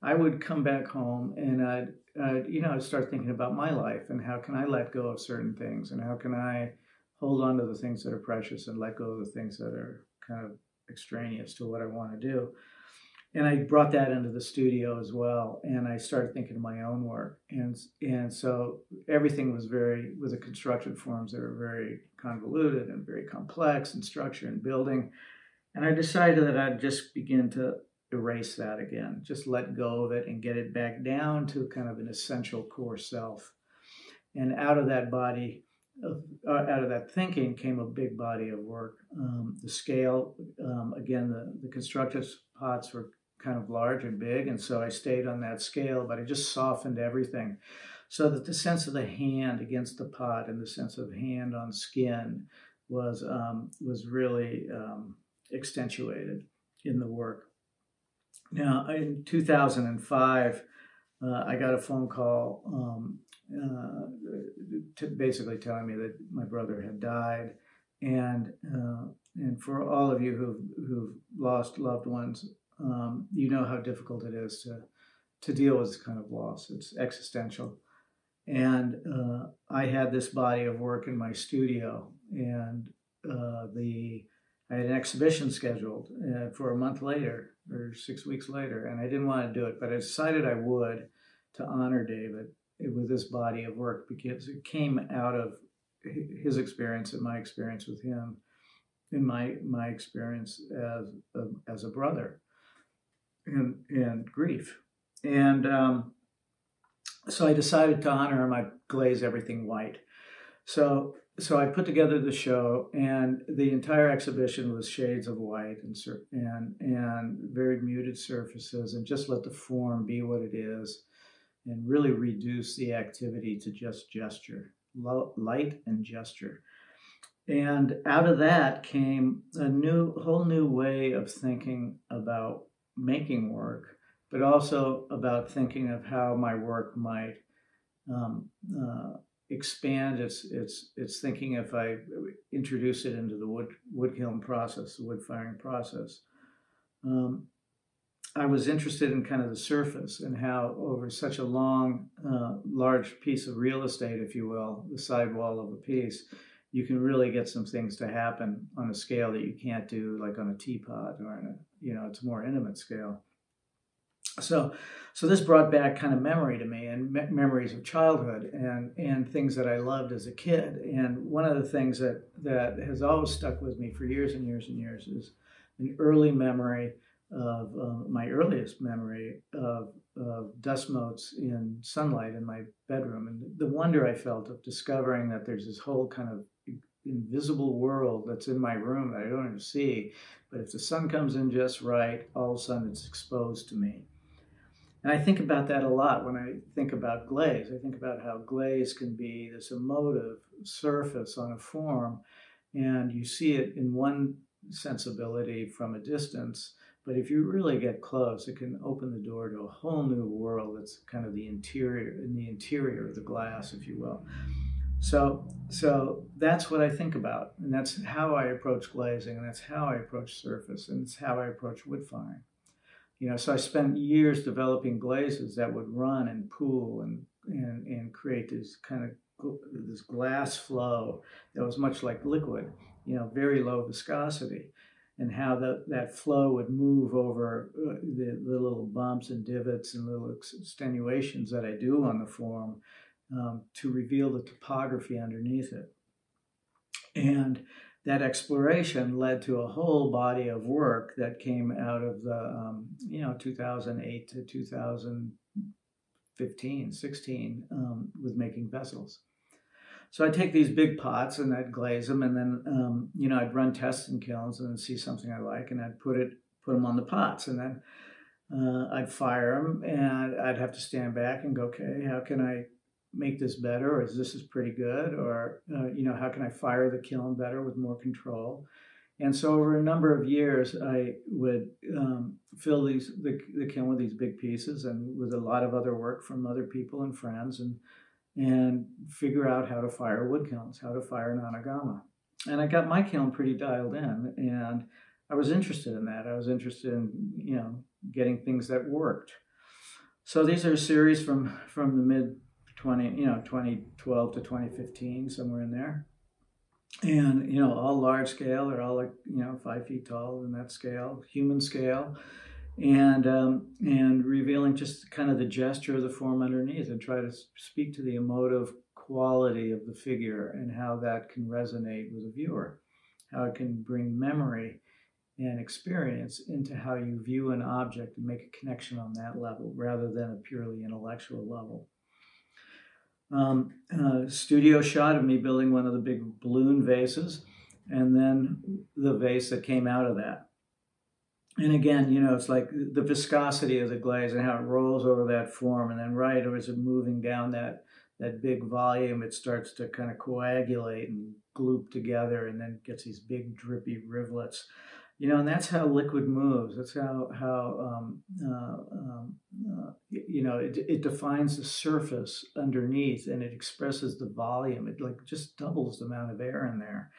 I would come back home and I'd, I'd, you know, I'd start thinking about my life and how can I let go of certain things and how can I hold on to the things that are precious and let go of the things that are kind of extraneous to what I want to do. And I brought that into the studio as well, and I started thinking of my own work, and and so everything was very with the construction forms that were very convoluted and very complex in structure and building, and I decided that I'd just begin to erase that again, just let go of it and get it back down to kind of an essential core self. And out of that body, uh, out of that thinking came a big body of work. Um, the scale, um, again, the, the constructive pots were kind of large and big, and so I stayed on that scale, but I just softened everything so that the sense of the hand against the pot and the sense of hand on skin was um, was really um, in the work. Now, in 2005, uh, I got a phone call um, uh, basically telling me that my brother had died, and uh, and for all of you who've who've lost loved ones, um, you know how difficult it is to to deal with this kind of loss. It's existential, and uh, I had this body of work in my studio, and uh, the I had an exhibition scheduled uh, for a month later or six weeks later, and I didn't want to do it, but I decided I would to honor David with this body of work because it came out of his experience and my experience with him, and my my experience as a, as a brother, and and grief, and um, so I decided to honor him. I glaze everything white. So so I put together the show, and the entire exhibition was shades of white and and and very muted surfaces, and just let the form be what it is, and really reduce the activity to just gesture, light and gesture. And out of that came a new, whole new way of thinking about making work, but also about thinking of how my work might um, uh, expand its its its thinking if I introduce it into the wood wood kiln process, the wood firing process. Um, I was interested in kind of the surface and how over such a long, uh, large piece of real estate, if you will, the sidewall of a piece, you can really get some things to happen on a scale that you can't do like on a teapot or in a, you know, it's a more intimate scale. So, so this brought back kind of memory to me and me- memories of childhood and and things that I loved as a kid. And one of the things that that has always stuck with me for years and years and years is an early memory of uh, my earliest memory of, of dust motes in sunlight in my bedroom and the wonder I felt of discovering that there's this whole kind of invisible world that's in my room that I don't even see. But if the sun comes in just right, all of a sudden it's exposed to me. And I think about that a lot when I think about glaze. I think about how glaze can be this emotive surface on a form, and you see it in one sensibility from a distance. But if you really get close, it can open the door to a whole new world that's kind of the interior, in the interior of the glass, if you will. So, so that's what I think about, and that's how I approach glazing, and that's how I approach surface, and it's how I approach wood firing. You know, so I spent years developing glazes that would run and pool and and, and create this kind of this glass flow that was much like liquid, you know, very low viscosity, and how that, that flow would move over uh, the, the little bumps and divots and little extenuations that I do on the form um, to reveal the topography underneath it. And that exploration led to a whole body of work that came out of the um, you know 2008 to 2015 16 um, with making vessels so i'd take these big pots and i'd glaze them and then um, you know i'd run tests in kilns and see something i like and i'd put it put them on the pots and then uh, I'd fire them and I'd have to stand back and go, okay, how can I make this better? Or is this is pretty good? Or, uh, you know, how can I fire the kiln better with more control? And so over a number of years, I would um, fill these the, the kiln with these big pieces and with a lot of other work from other people and friends and and figure out how to fire wood kilns, how to fire an anagama And I got my kiln pretty dialed in and I was interested in that. I was interested in, you know, getting things that worked. So these are series from from the mid 20, you know, 2012 to 2015, somewhere in there. And you know all large scale they're all like you know five feet tall in that scale human scale. And um, and revealing just kind of the gesture of the form underneath and try to speak to the emotive quality of the figure and how that can resonate with a viewer. How it can bring memory and experience into how you view an object and make a connection on that level rather than a purely intellectual level um, studio shot of me building one of the big balloon vases, and then the vase that came out of that. And again, you know, it's like the viscosity of the glaze and how it rolls over that form, and then right as it moving down that that big volume, it starts to kind of coagulate and gloop together, and then gets these big drippy rivulets you know, and that's how liquid moves. That's how how um, uh, um, uh, you know it, it defines the surface underneath, and it expresses the volume. It like just doubles the amount of air in there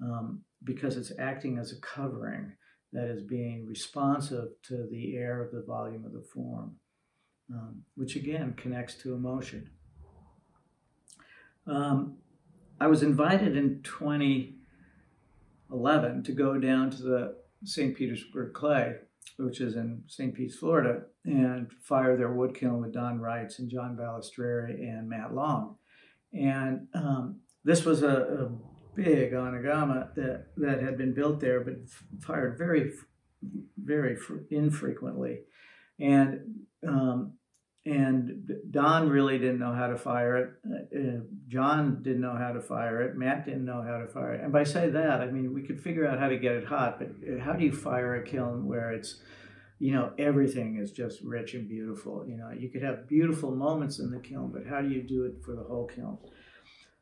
um, because it's acting as a covering that is being responsive to the air of the volume of the form, um, which again connects to emotion. Um, I was invited in 20 11 to go down to the St. Petersburg Clay, which is in St. Pete, Florida, and fire their wood kiln with Don Reitz and John Balistreri and Matt Long. And um, this was a, a, big anagama that, that had been built there, but fired very, very infrequently. And um, and Don really didn't know how to fire it. Uh, John didn't know how to fire it. Matt didn't know how to fire it. And by say that, I mean we could figure out how to get it hot, but how do you fire a kiln where it's, you know, everything is just rich and beautiful? You know, you could have beautiful moments in the kiln, but how do you do it for the whole kiln?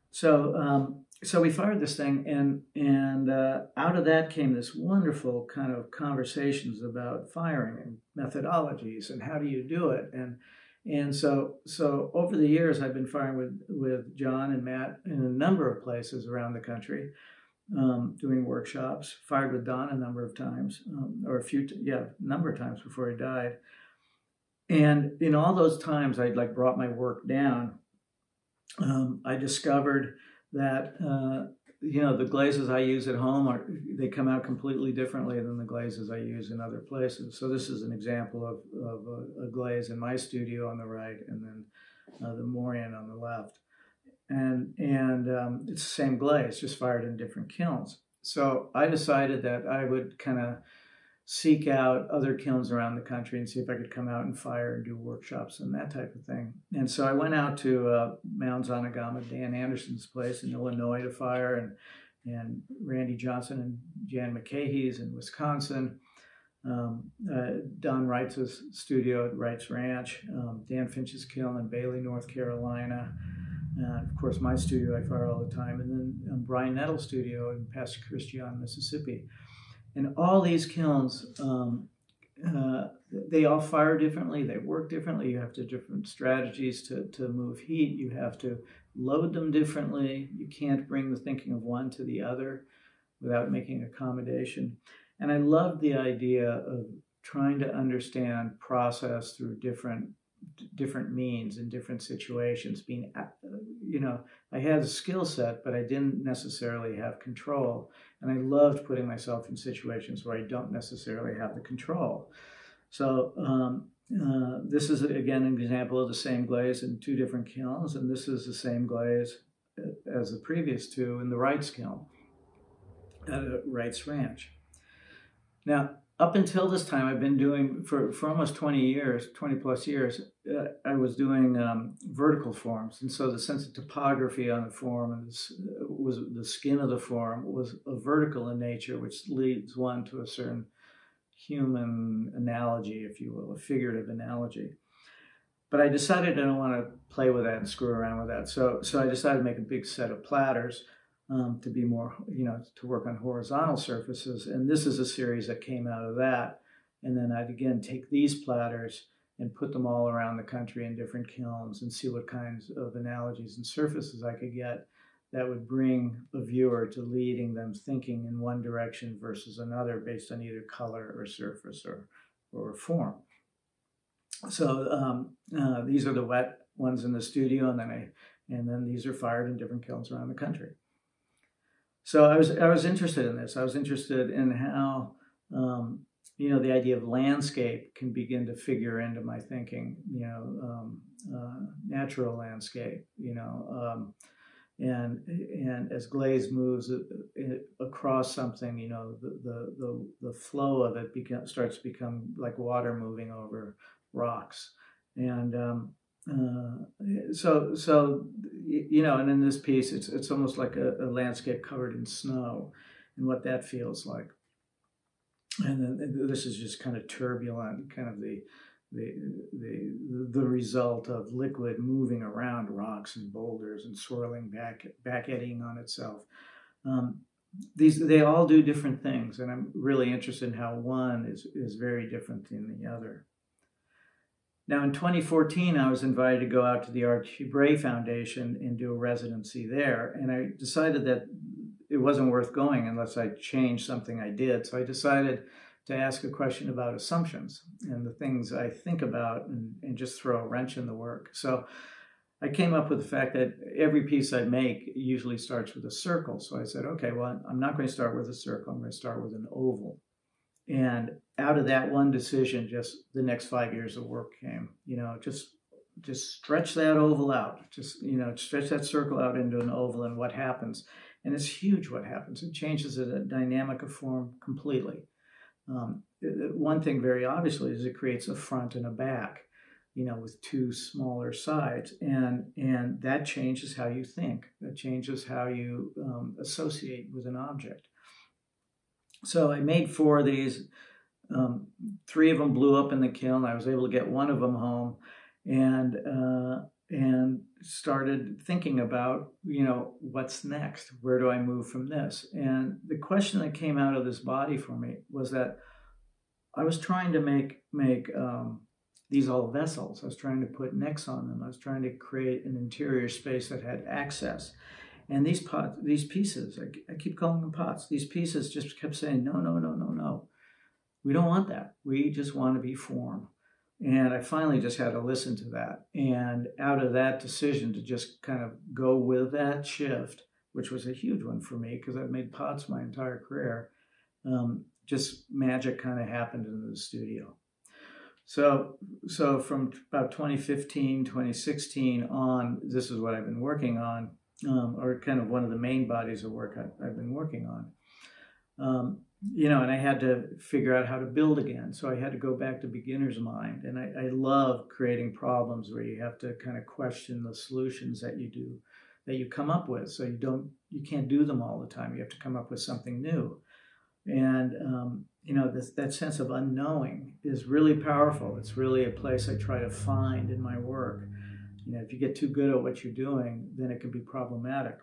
So, um, so we fired this thing, and and uh, out of that came this wonderful kind of conversations about firing and methodologies and how do you do it and and so, so over the years, I've been firing with with John and Matt in a number of places around the country, um, doing workshops. Fired with Don a number of times, um, or a few, t- yeah, a number of times before he died. And in all those times, I'd like brought my work down. Um, I discovered that uh, you know the glazes I use at home are they come out completely differently than the glazes I use in other places. So this is an example of, of a, a glaze in my studio on the right, and then uh, the Morian on the left, and and um, it's the same glaze, just fired in different kilns. So I decided that I would kind of seek out other kilns around the country and see if I could come out and fire and do workshops and that type of thing. And so I went out to uh, Mounds Anagama, Dan Anderson's place in Illinois to fire, and and Randy Johnson and Jan McCahey's in Wisconsin. Um, uh, Don Reitz studio at Reitz Ranch, um, Dan Finch's kiln in Bailey, North Carolina. And of course, my studio I fire all the time, and then um, Brian Nettle's studio in Pass Christian, Mississippi. And all these kilns, um, uh, they all fire differently, they work differently. You have to different strategies to, to move heat. You have to load them differently. You can't bring the thinking of one to the other without making accommodation. And I love the idea of trying to understand process through different different means in different situations being uh, you know i had a skill set but i didn't necessarily have control and i loved putting myself in situations where i don't necessarily have the control. So um, uh, this is again an example of the same glaze in two different kilns and this is the same glaze uh, as the previous two in the Reitz kiln at Reitz Ranch. Now up until this time, I've been doing for, for almost 20 years, 20 plus years, uh, I was doing um, vertical forms. And so the sense of topography on the form was, was the skin of the form was a vertical in nature, which leads one to a certain human analogy, if you will, a figurative analogy. But I decided I don't want to play with that and screw around with that. So, so I decided to make a big set of platters um, to be more, you know, to work on horizontal surfaces. And this is a series that came out of that. And then I'd again take these platters and put them all around the country in different kilns and see what kinds of analogies and surfaces I could get that would bring a viewer to leading them thinking in one direction versus another based on either color or surface or, or form. So um, uh, these are the wet ones in the studio, and then I and then these are fired in different kilns around the country. So I was I was interested in this. I was interested in how um, you know the idea of landscape can begin to figure into my thinking. You know, um, uh, natural landscape. You know, um, and and as glaze moves uh, across something, you know, the the the, the flow of it become, starts to become like water moving over rocks, and um, uh, so so you know, and in this piece, it's it's almost like a, a landscape covered in snow, and what that feels like. And then this is just kind of turbulent, kind of the the, the, the result of liquid moving around rocks and boulders and swirling back, back eddying on itself. Um, these they all do different things, and I'm really interested in how one is, is very different than the other. Now, in 2014, I was invited to go out to the Archie Bray Foundation and do a residency there, and I decided that it wasn't worth going unless I changed something I did. So I decided to ask a question about assumptions and the things I think about and, and just throw a wrench in the work. So I came up with the fact that every piece I make usually starts with a circle. So I said, okay, well, I'm not going to start with a circle. I'm going to start with an oval. And out of that one decision, just the next five years of work came. You know, just just stretch that oval out. Just you know, stretch that circle out into an oval, and what happens? And it's huge. What happens? It changes the dynamic of form completely. Um, one thing very obviously is it creates a front and a back, you know, with two smaller sides, and and that changes how you think. That changes how you um, associate with an object. So I made four of these. Um, three of them blew up in the kiln. I was able to get one of them home, and uh, and started thinking about you know what's next? Where do i move from this? And the question that came out of this body for me was that i was trying to make make um, these all vessels. I was trying to put necks on them. I was trying to create an interior space that had access. And these pots these pieces I, I keep calling them pots these pieces just kept saying no no no no no. We don't want that. We just want to be form and I finally just had to listen to that. And out of that decision to just kind of go with that shift, which was a huge one for me because I've made pots my entire career, um, just magic kind of happened in the studio. So, so from about 2015, 2016 on, this is what I've been working on, um, or kind of one of the main bodies of work I, have been working on. Um, you know, and I had to figure out how to build again. So I had to go back to beginner's mind. And I, I love creating problems where you have to kind of question the solutions that you do, that you come up with. So you don't, you can't do them all the time. You have to come up with something new. And, um, you know, this, that sense of unknowing is really powerful. It's really a place I try to find in my work. You know, if you get too good at what you're doing, then it can be problematic.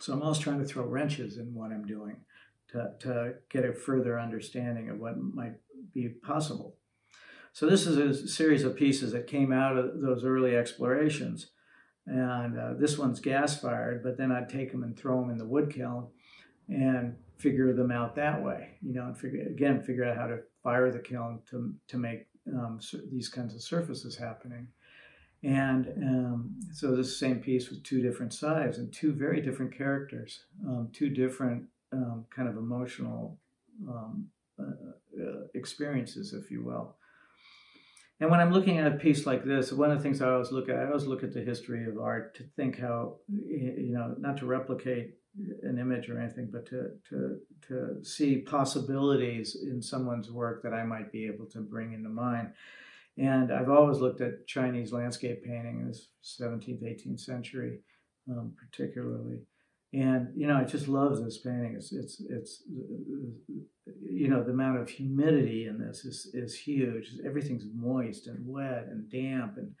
So I'm always trying to throw wrenches in what I'm doing to, to get a further understanding of what might be possible. So this is a series of pieces that came out of those early explorations. And uh, this one's gas fired, but then I'd take them and throw them in the wood kiln and figure them out that way, you know, and figure again, figure out how to fire the kiln to, to make um, these kinds of surfaces happening. And um, so this same piece with two different sides and two very different characters, um, two different um, kind of emotional um, uh, uh, experiences, if you will. And when I'm looking at a piece like this, one of the things I always look at, I always look at the history of art to think how, you know, not to replicate an image or anything, but to to to see possibilities in someone's work that I might be able to bring into mine. And I've always looked at Chinese landscape painting in the 17th, 18th century, um, particularly And you know, I just love this painting. It's it's it's you know the amount of humidity in this is is huge. Everything's moist and wet and damp and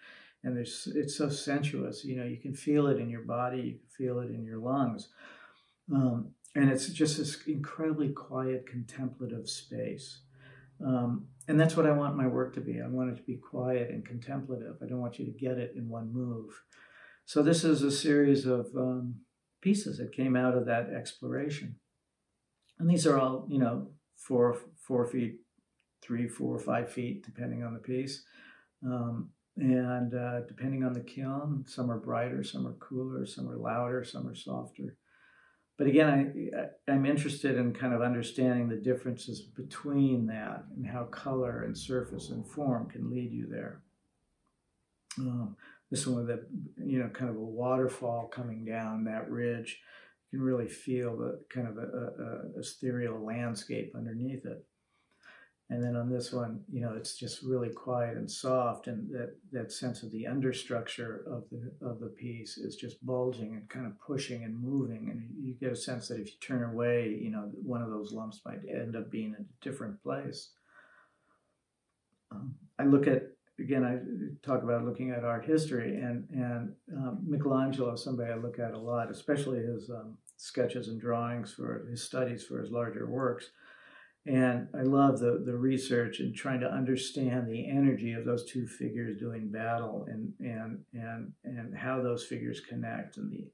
and there's it's so sensuous. You know, you can feel it in your body, you can feel it in your lungs, um, and it's just this incredibly quiet, contemplative space. Um, and that's what I want my work to be. I want it to be quiet and contemplative. I don't want you to get it in one move. So this is a series of um, pieces that came out of that exploration, and these are all you know four four feet, three, four, five feet, depending on the piece. Um, and uh, depending on the kiln, some are brighter, some are cooler, some are louder, some are softer. But again, I, I'm interested in kind of understanding the differences between that and how color and surface and form can lead you there. Um, this one with a, you know, kind of a waterfall coming down that ridge, you can really feel the kind of a, a, a ethereal landscape underneath it. And then on this one you know it's just really quiet and soft and that that sense of the understructure of the of the piece is just bulging and kind of pushing and moving. And you get a sense that if you turn away you know one of those lumps might end up being in a different place. Um, i look at again i talk about looking at art history and and um, michelangelo somebody i look at a lot especially his um, sketches and drawings for his studies for his larger works and I love the, the research and trying to understand the energy of those two figures doing battle and and and and how those figures connect and the,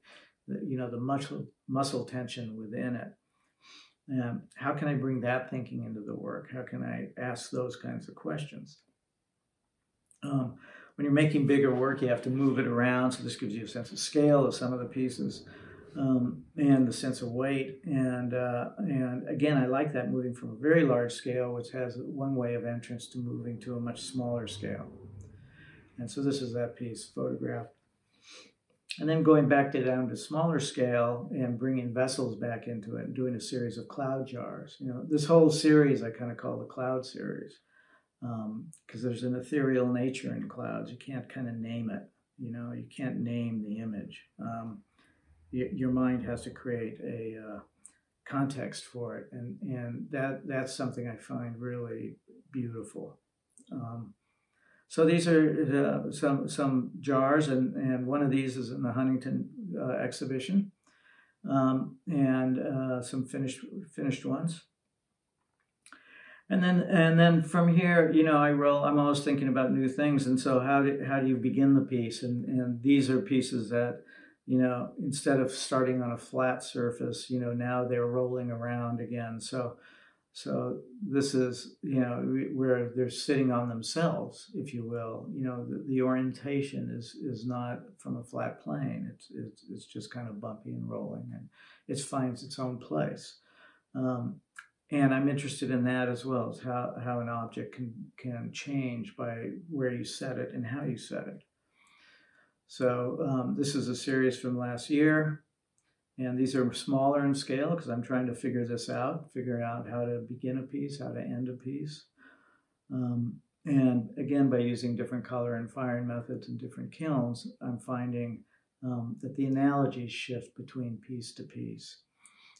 the you know the muscle muscle tension within it. And how can I bring that thinking into the work? How can I ask those kinds of questions? Um, when you're making bigger work, you have to move it around. So this gives you a sense of scale of some of the pieces um, and the sense of weight. And uh, and again, I like that moving from a very large scale, which has one way of entrance, to moving to a much smaller scale. And so this is that piece photographed. And then going back to down to smaller scale and bringing vessels back into it and doing a series of cloud jars. You know, this whole series I kind of call the cloud series because um, there's an ethereal nature in clouds. You can't kind of name it. You know, you can't name the image. Um, your mind has to create a uh, context for it, and and that that's something I find really beautiful. Um, so these are uh, some some jars, and and one of these is in the Huntington uh, exhibition, um, and uh, some finished finished ones. And then and then from here, you know, I roll. I'm always thinking about new things, and so how do how do you begin the piece? And and these are pieces that you know, instead of starting on a flat surface, you know, now they're rolling around again. So, so this is, you know, where they're sitting on themselves, if you will. You know, the, the orientation is is not from a flat plane. It's, it's it's just kind of bumpy and rolling, and it finds its own place. Um, and I'm interested in that as well as how, how an object can can change by where you set it and how you set it. So um, this is a series from last year. And these are smaller in scale because I'm trying to figure this out, figure out how to begin a piece, how to end a piece. Um, and again, by using different color and firing methods and different kilns, I'm finding um, that the analogies shift between piece to piece,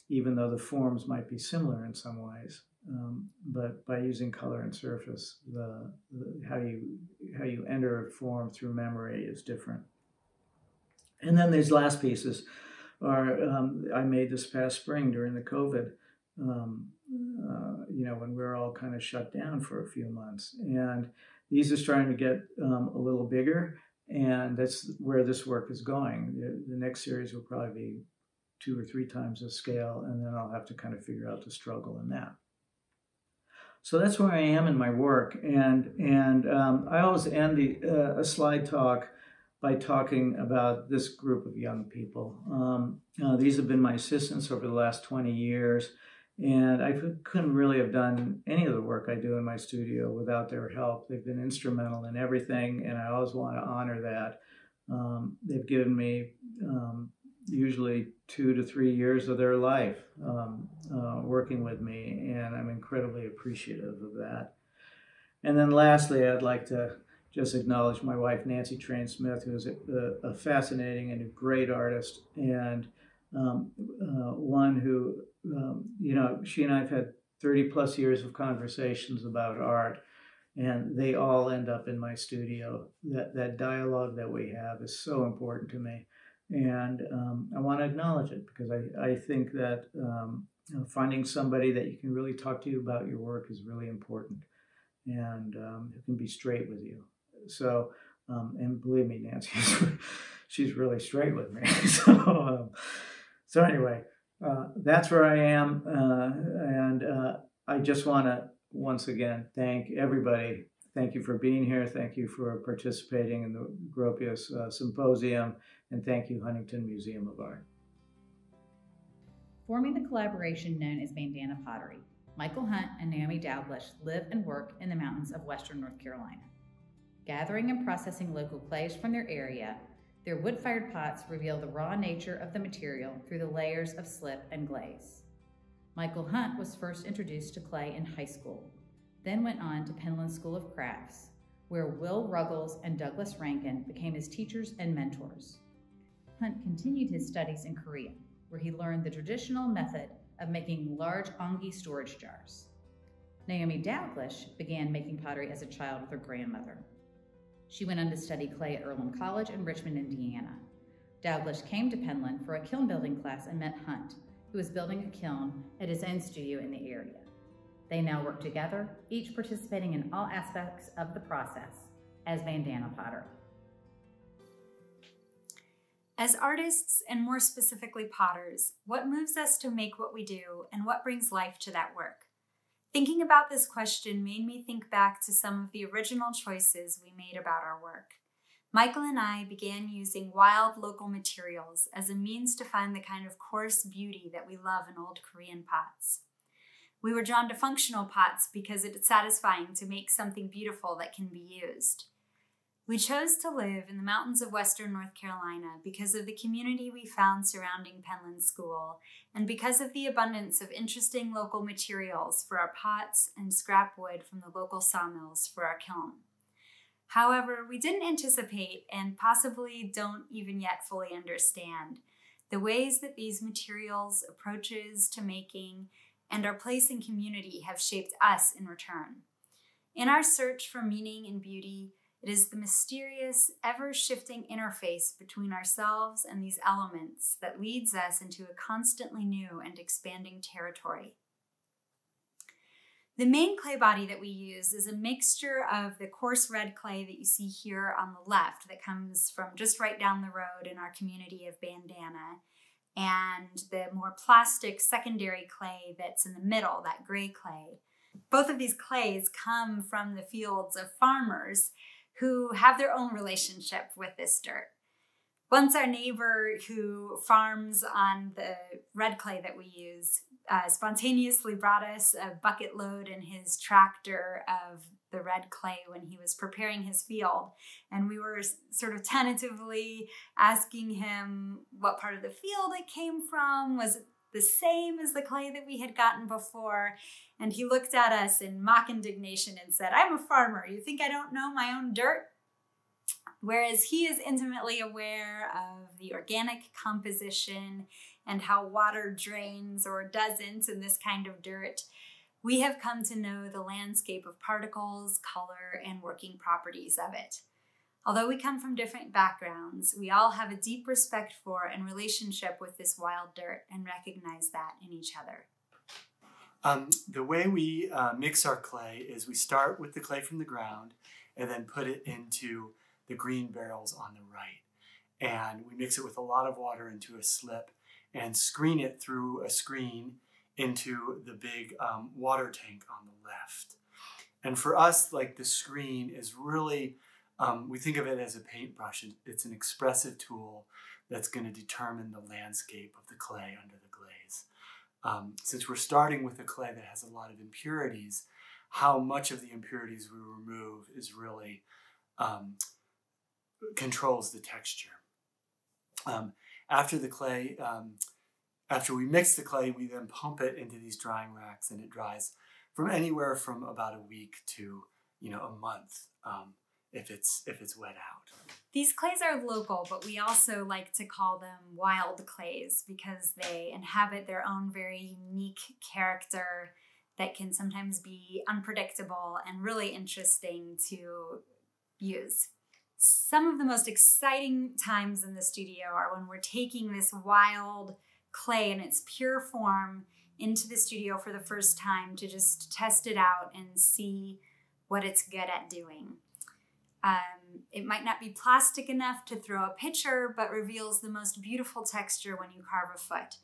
even though the forms might be similar in some ways. Um, but by using color and surface, the, the, how you how you enter a form through memory is different. And then these last pieces are um, I made this past spring during the COVID, um, uh, you know, when we were all kind of shut down for a few months. And these are starting to get um, a little bigger, and that's where this work is going. The, the, next series will probably be two or three times the scale, and then I'll have to kind of figure out the struggle in that. So that's where I am in my work, and and um, I always end the, uh, a slide talk by talking about this group of young people. Um, uh, these have been my assistants over the last 20 years, and I couldn't really have done any of the work I do in my studio without their help. They've been instrumental in everything, and I always want to honor that. Um, they've given me um, usually two to three years of their life um, uh, working with me, and I'm incredibly appreciative of that. And then lastly, I'd like to just acknowledge my wife, Nancy Train Smith, who's a, a, fascinating and a great artist. And um, uh, one who, um, you know, she and I have had 30 plus years of conversations about art, and they all end up in my studio. That, that dialogue that we have is so important to me. And um, I want to acknowledge it because I, I think that um, you know, finding somebody that you can really talk to about your work is really important and um, who can be straight with you. So, um, and believe me, Nancy, she's really straight with me. so, um, so anyway, uh, that's where I am, uh, and uh, I just want to once again thank everybody. Thank you for being here. Thank you for participating in the Gropius uh, Symposium, and thank you, Huntington Museum of Art. Forming the collaboration known as Bandana Pottery, Michael Hunt and Naomi Dalglish live and work in the mountains of western North Carolina. Gathering and processing local clays from their area, their wood fired pots reveal the raw nature of the material through the layers of slip and glaze. Michael Hunt was first introduced to clay in high school, then went on to Penland School of Crafts, where Will Ruggles and Douglas Rankin became his teachers and mentors. Hunt continued his studies in Korea, where he learned the traditional method of making large onggi storage jars. Naomi Dalglish began making pottery as a child with her grandmother. She went on to study clay at Earlham College in Richmond, Indiana. Dalglish came to Penland for a kiln building class and met Hunt, who was building a kiln at his own studio in the area. They now work together, each participating in all aspects of the process as Bandana Pottery. As artists, and more specifically potters, what moves us to make what we do and what brings life to that work? Thinking about this question made me think back to some of the original choices we made about our work. Michael and I began using wild local materials as a means to find the kind of coarse beauty that we love in old Korean pots. We were drawn to functional pots because it's satisfying to make something beautiful that can be used. We chose to live in the mountains of western North Carolina because of the community we found surrounding Penland School and because of the abundance of interesting local materials for our pots and scrap wood from the local sawmills for our kiln. However, we didn't anticipate and possibly don't even yet fully understand the ways that these materials, approaches to making, and our place in community have shaped us in return. In our search for meaning and beauty, it is the mysterious, ever shifting interface between ourselves and these elements that leads us into a constantly new and expanding territory. The main clay body that we use is a mixture of the coarse red clay that you see here on the left, that comes from just right down the road in our community of Bandana, and the more plastic secondary clay that's in the middle, that gray clay. Both of these clays come from the fields of farmers who have their own relationship with this dirt. Once our neighbor who farms on the red clay that we use uh, spontaneously brought us a bucket load in his tractor of the red clay when he was preparing his field. And we were sort of tentatively asking him what part of the field it came from. Was it the same as the clay that we had gotten before? And he looked at us in mock indignation and said, I'm a farmer. You think I don't know my own dirt? Whereas he is intimately aware of the organic composition and how water drains or doesn't in this kind of dirt, we have come to know the landscape of particles, color, and working properties of it. Although we come from different backgrounds, we all have a deep respect for and relationship with this wild dirt and recognize that in each other. Um, the way we uh, mix our clay is we start with the clay from the ground and then put it into the green barrels on the right. And we mix it with a lot of water into a slip and screen it through a screen into the big um, water tank on the left. And for us, like the screen is really, um, we think of it as a paintbrush. It's an expressive tool that's going to determine the landscape of the clay under the glaze um, since we're starting with a clay that has a lot of impurities, how much of the impurities we remove is really um, controls the texture. Um, after the clay, um, after we mix the clay, we then pump it into these drying racks and it dries from anywhere from about a week to you know a month. Um, if it's if it's wet out. These clays are local, but we also like to call them wild clays because they inhabit their own very unique character that can sometimes be unpredictable and really interesting to use. Some of the most exciting times in the studio are when we're taking this wild clay in its pure form into the studio for the first time to just test it out and see what it's good at doing. Um, it might not be plastic enough to throw a picture, but reveals the most beautiful texture when you carve a foot.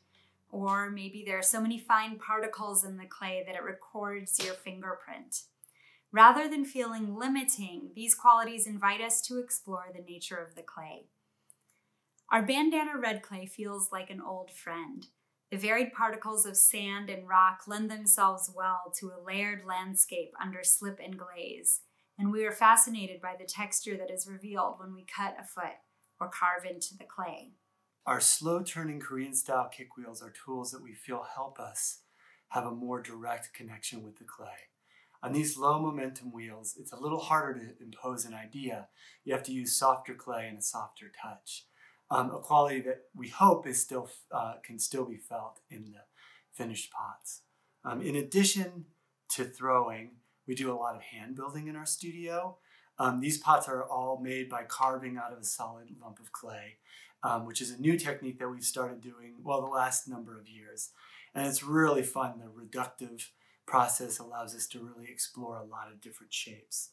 Or maybe there are so many fine particles in the clay that it records your fingerprint. Rather than feeling limiting, these qualities invite us to explore the nature of the clay. Our bandana red clay feels like an old friend. The varied particles of sand and rock lend themselves well to a layered landscape under slip and glaze, and we are fascinated by the texture that is revealed when we cut a foot or carve into the clay. Our slow turning Korean style kick wheels are tools that we feel help us have a more direct connection with the clay. On these low momentum wheels, it's a little harder to impose an idea. You have to use softer clay and a softer touch um, a quality that we hope is still uh, can still be felt in the finished pots. Um, in addition to throwing, we do a lot of hand building in our studio. Um, these pots are all made by carving out of a solid lump of clay, um, which is a new technique that we've started doing, well, the last number of years. And it's really fun. The reductive process allows us to really explore a lot of different shapes.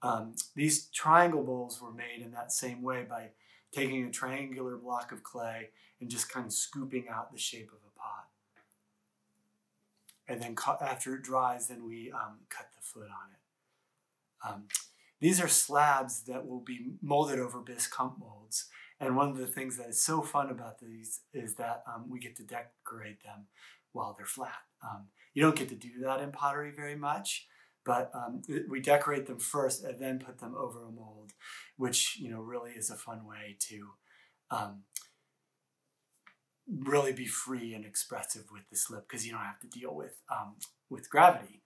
Um, these triangle bowls were made in that same way by taking a triangular block of clay and just kind of scooping out the shape of a pot. And then after it dries, then we um, cut the foot on it. Um, these are slabs that will be molded over bisque molds. And one of the things that is so fun about these is that um, we get to decorate them while they're flat. Um, you don't get to do that in pottery very much, but um, we decorate them first and then put them over a mold, which you know really is a fun way to um, really be free and expressive with the slip because you don't have to deal with um, with gravity.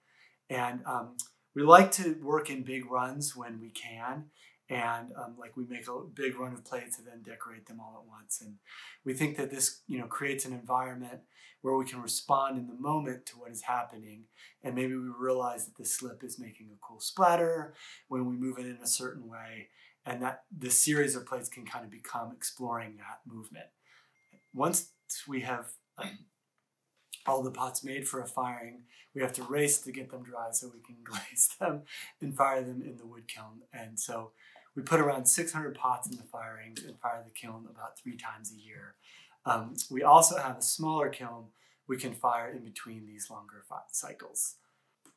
And um, we like to work in big runs when we can, and um, like we make a big run of plates and then decorate them all at once. And we think that this you know creates an environment where we can respond in the moment to what is happening. And maybe we realize that the slip is making a cool splatter when we move it in a certain way. And that the series of plates can kind of become exploring that movement. Once we have um, all the pots made for a firing, we have to race to get them dry so we can glaze them and fire them in the wood kiln. And so we put around 600 pots in the firing and fire the kiln about three times a year. Um, we also have a smaller kiln we can fire in between these longer cycles.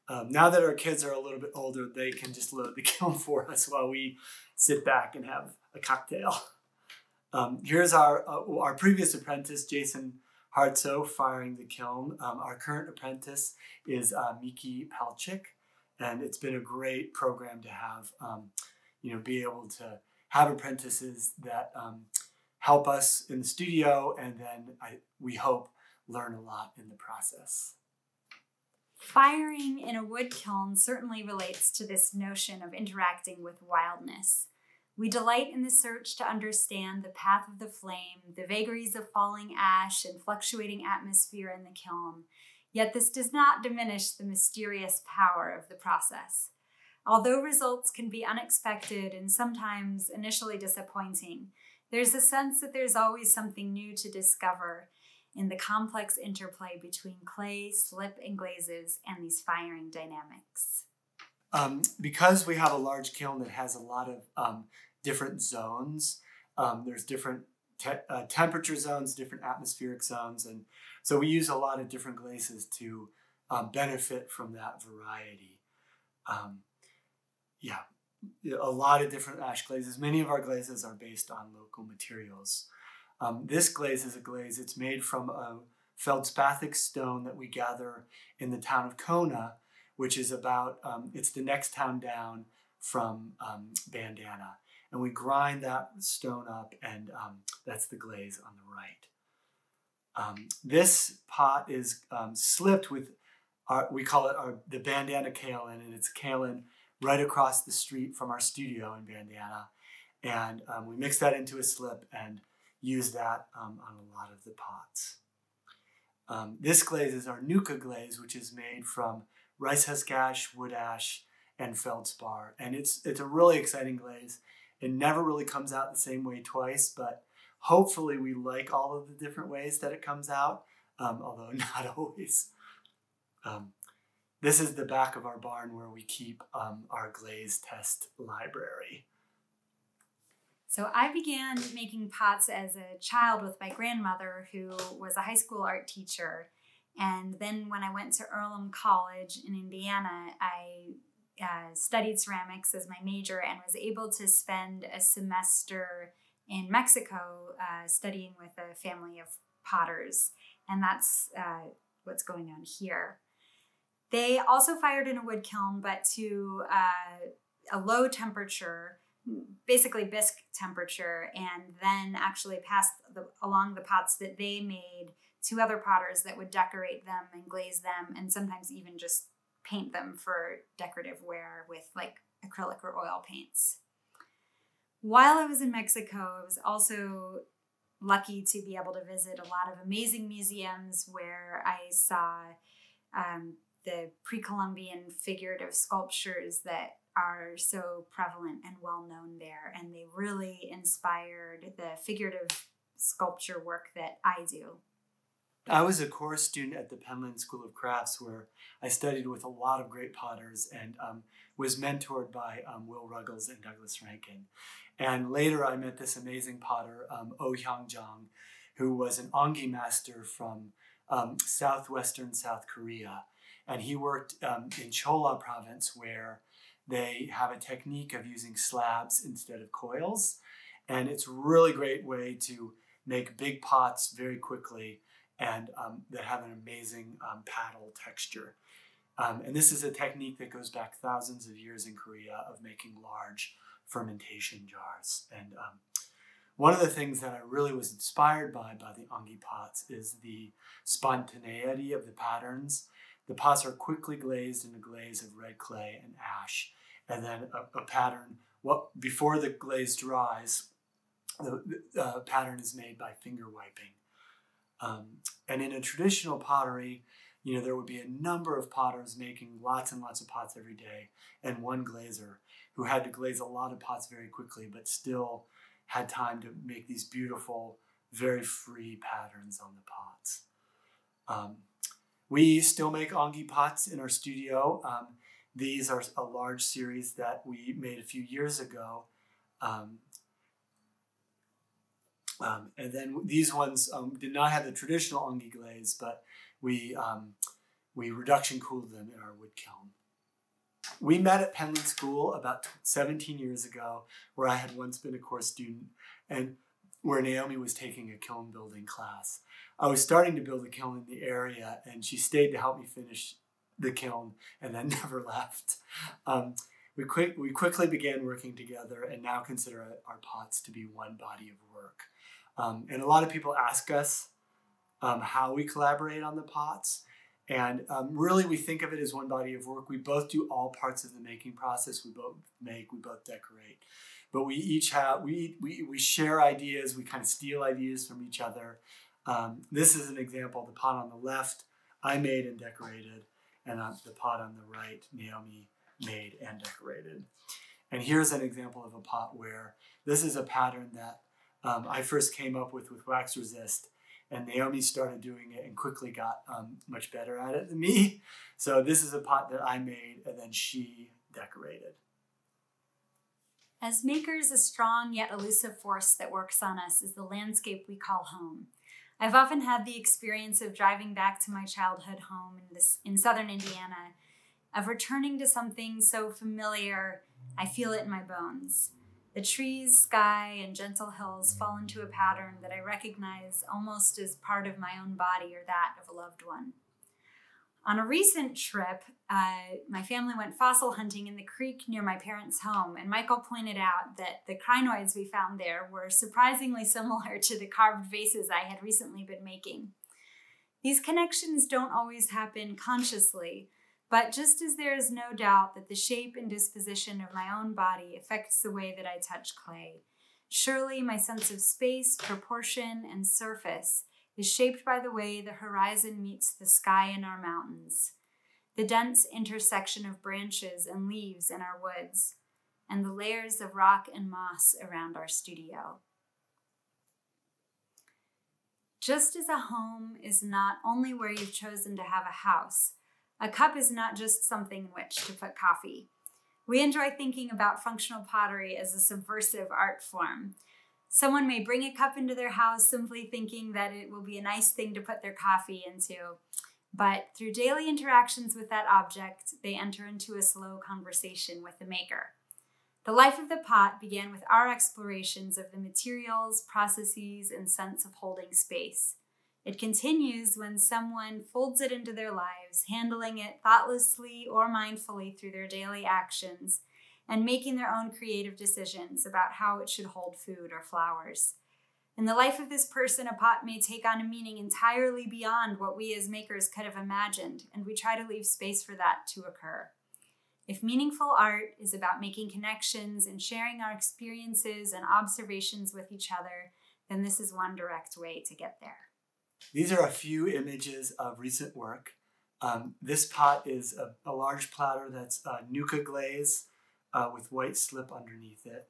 Um, now that our kids are a little bit older, they can just load the kiln for us while we sit back and have a cocktail. Um, here's our, uh, our previous apprentice, Jason Hartso, firing the kiln. Um, our current apprentice is uh, Miki Palchik, and it's been a great program to have, um, you know, be able to have apprentices that um, help us in the studio, and then I, we hope learn a lot in the process. Firing in a wood kiln certainly relates to this notion of interacting with wildness. We delight in the search to understand the path of the flame, the vagaries of falling ash and fluctuating atmosphere in the kiln, yet this does not diminish the mysterious power of the process. Although results can be unexpected and sometimes initially disappointing, there's a sense that there's always something new to discover in the complex interplay between clay, slip, and glazes and these firing dynamics. Um, because we have a large kiln that has a lot of um, different zones, um, there's different te uh, temperature zones, different atmospheric zones, and so we use a lot of different glazes to um, benefit from that variety. Um, yeah, a lot of different ash glazes. Many of our glazes are based on local materials. Um, this glaze is a glaze, it's made from a feldspathic stone that we gather in the town of Kona, which is about, um, it's the next town down from um, Bandana. And we grind that stone up, and um, that's the glaze on the right. Um, this pot is um, slipped with, our, we call it our, the bandana kaolin, and it's kaolin right across the street from our studio in Bandana. And um, we mix that into a slip and use that um, on a lot of the pots. Um, this glaze is our Nuka glaze, which is made from rice husk ash, wood ash, and feldspar. And it's, it's a really exciting glaze. It never really comes out the same way twice, but hopefully we like all of the different ways that it comes out, um, although not always. Um, this is the back of our barn where we keep um, our glaze test library. So I began making pots as a child with my grandmother, who was a high school art teacher. And then when I went to Earlham College in Indiana, I uh, studied ceramics as my major and was able to spend a semester in Mexico uh, studying with a family of potters. And that's uh, what's going on here. They also fired in a wood kiln, but to uh, a low temperature, basically bisque temperature, and then actually passed the, along the pots that they made to other potters that would decorate them and glaze them, and sometimes even just paint them for decorative ware with like acrylic or oil paints. While I was in Mexico, I was also lucky to be able to visit a lot of amazing museums where I saw um, the pre Columbian figurative sculptures that are so prevalent and well known there. And they really inspired the figurative sculpture work that I do. I was a course student at the Penland School of Crafts where I studied with a lot of great potters and um, was mentored by um, Will Ruggles and Douglas Rankin. And later I met this amazing potter, um, Oh Hyang Jong, who was an onggi master from um, southwestern South Korea. And he worked um, in Cholla province where they have a technique of using slabs instead of coils. And it's really great way to make big pots very quickly and um, that have an amazing um, paddle texture. Um, and this is a technique that goes back thousands of years in Korea of making large fermentation jars. And um, one of the things that I really was inspired by by the onggi pots is the spontaneity of the patterns. The pots are quickly glazed in a glaze of red clay and ash, and then a, a pattern. What before the glaze dries, the, uh, pattern is made by finger wiping. Um, and in a traditional pottery, you know, there would be a number of potters making lots and lots of pots every day, and one glazer who had to glaze a lot of pots very quickly, but still had time to make these beautiful, very free patterns on the pots. Um, we still make onggi pots in our studio. Um, these are a large series that we made a few years ago. Um, um, and then these ones um, did not have the traditional onggi glaze, but we, um, we reduction cooled them in our wood kiln. We met at Penland School about 17 years ago, where I had once been a course student, and where Naomi was taking a kiln building class. I was starting to build a kiln in the area, and she stayed to help me finish the kiln and then never left. Um, we, quick, we quickly began working together and now consider our pots to be one body of work. Um, and a lot of people ask us um, how we collaborate on the pots. And um, really, we think of it as one body of work. We both do all parts of the making process. We both make, we both decorate. But we each have, we, we, we share ideas, we kind of steal ideas from each other. Um, this is an example the pot on the left I made and decorated, and the pot on the right Naomi made and decorated. And here's an example of a pot where this is a pattern that um, I first came up with with wax resist, and Naomi started doing it and quickly got um, much better at it than me. So this is a pot that I made and then she decorated. As makers, a strong yet elusive force that works on us is the landscape we call home. I've often had the experience of driving back to my childhood home in, this, in southern Indiana, of returning to something so familiar, I feel it in my bones. The trees, sky, and gentle hills fall into a pattern that I recognize almost as part of my own body or that of a loved one. On a recent trip, uh, my family went fossil hunting in the creek near my parents' home, and Michael pointed out that the crinoids we found there were surprisingly similar to the carved vases I had recently been making. These connections don't always happen consciously, But just as there is no doubt that the shape and disposition of my own body affects the way that I touch clay, surely my sense of space, proportion, and surface is shaped by the way the horizon meets the sky in our mountains, the dense intersection of branches and leaves in our woods, and the layers of rock and moss around our studio. Just as a home is not only where you've chosen to have a house, a cup is not just something in which to put coffee. We enjoy thinking about functional pottery as a subversive art form. Someone may bring a cup into their house simply thinking that it will be a nice thing to put their coffee into, but through daily interactions with that object, they enter into a slow conversation with the maker. The life of the pot began with our explorations of the materials, processes, and sense of holding space. It continues when someone folds it into their lives, handling it thoughtlessly or mindfully through their daily actions, and making their own creative decisions about how it should hold food or flowers. In the life of this person, a pot may take on a meaning entirely beyond what we as makers could have imagined, and we try to leave space for that to occur. If meaningful art is about making connections and sharing our experiences and observations with each other, then this is one direct way to get there. These are a few images of recent work. Um, this pot is a, a, large platter that's uh, nuka glaze uh, with white slip underneath it.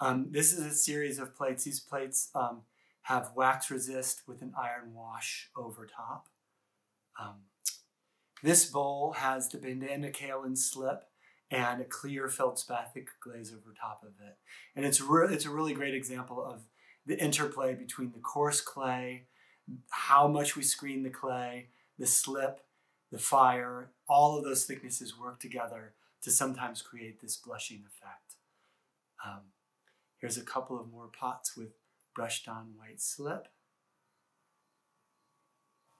Um, this is a series of plates. These plates um, have wax resist with an iron wash over top. Um, this bowl has the bandana kaolin slip and a clear feldspathic glaze over top of it. And it's, it's a really great example of the interplay between the coarse clay, how much we screen the clay, the slip, the fire, all of those thicknesses work together to sometimes create this blushing effect. Um, here's a couple of more pots with brushed on white slip.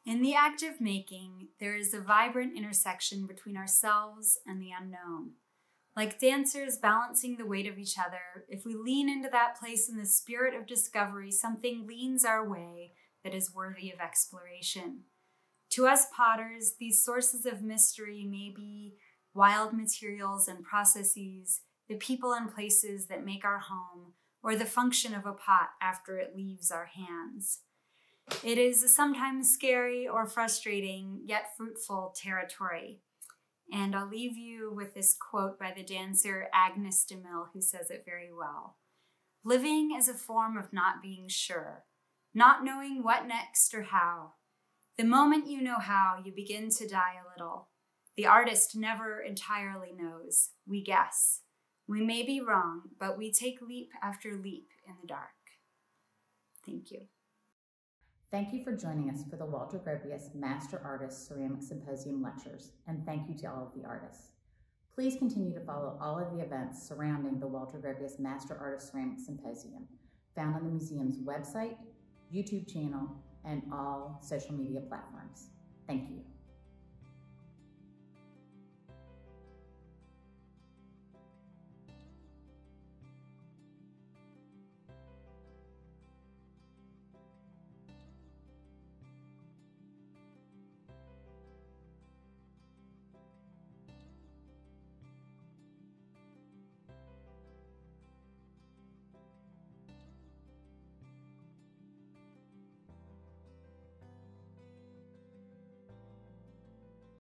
In the act of making, there is a vibrant intersection between ourselves and the unknown. Like dancers balancing the weight of each other, if we lean into that place in the spirit of discovery, something leans our way that is worthy of exploration. To us potters, these sources of mystery may be wild materials and processes, the people and places that make our home, or the function of a pot after it leaves our hands. It is a sometimes scary or frustrating, yet fruitful territory. And I'll leave you with this quote by the dancer Agnes de Mille, who says it very well. Living is a form of not being sure, not knowing what next or how. The moment you know how, you begin to die a little. The artist never entirely knows. We guess. We may be wrong, but we take leap after leap in the dark. Thank you. Thank you for joining us for the Walter Gropius Master Artist Ceramic Symposium Lectures, and thank you to all of the artists. Please continue to follow all of the events surrounding the Walter Gropius Master Artist Ceramic Symposium, found on the museum's website, YouTube channel, and all social media platforms. Thank you.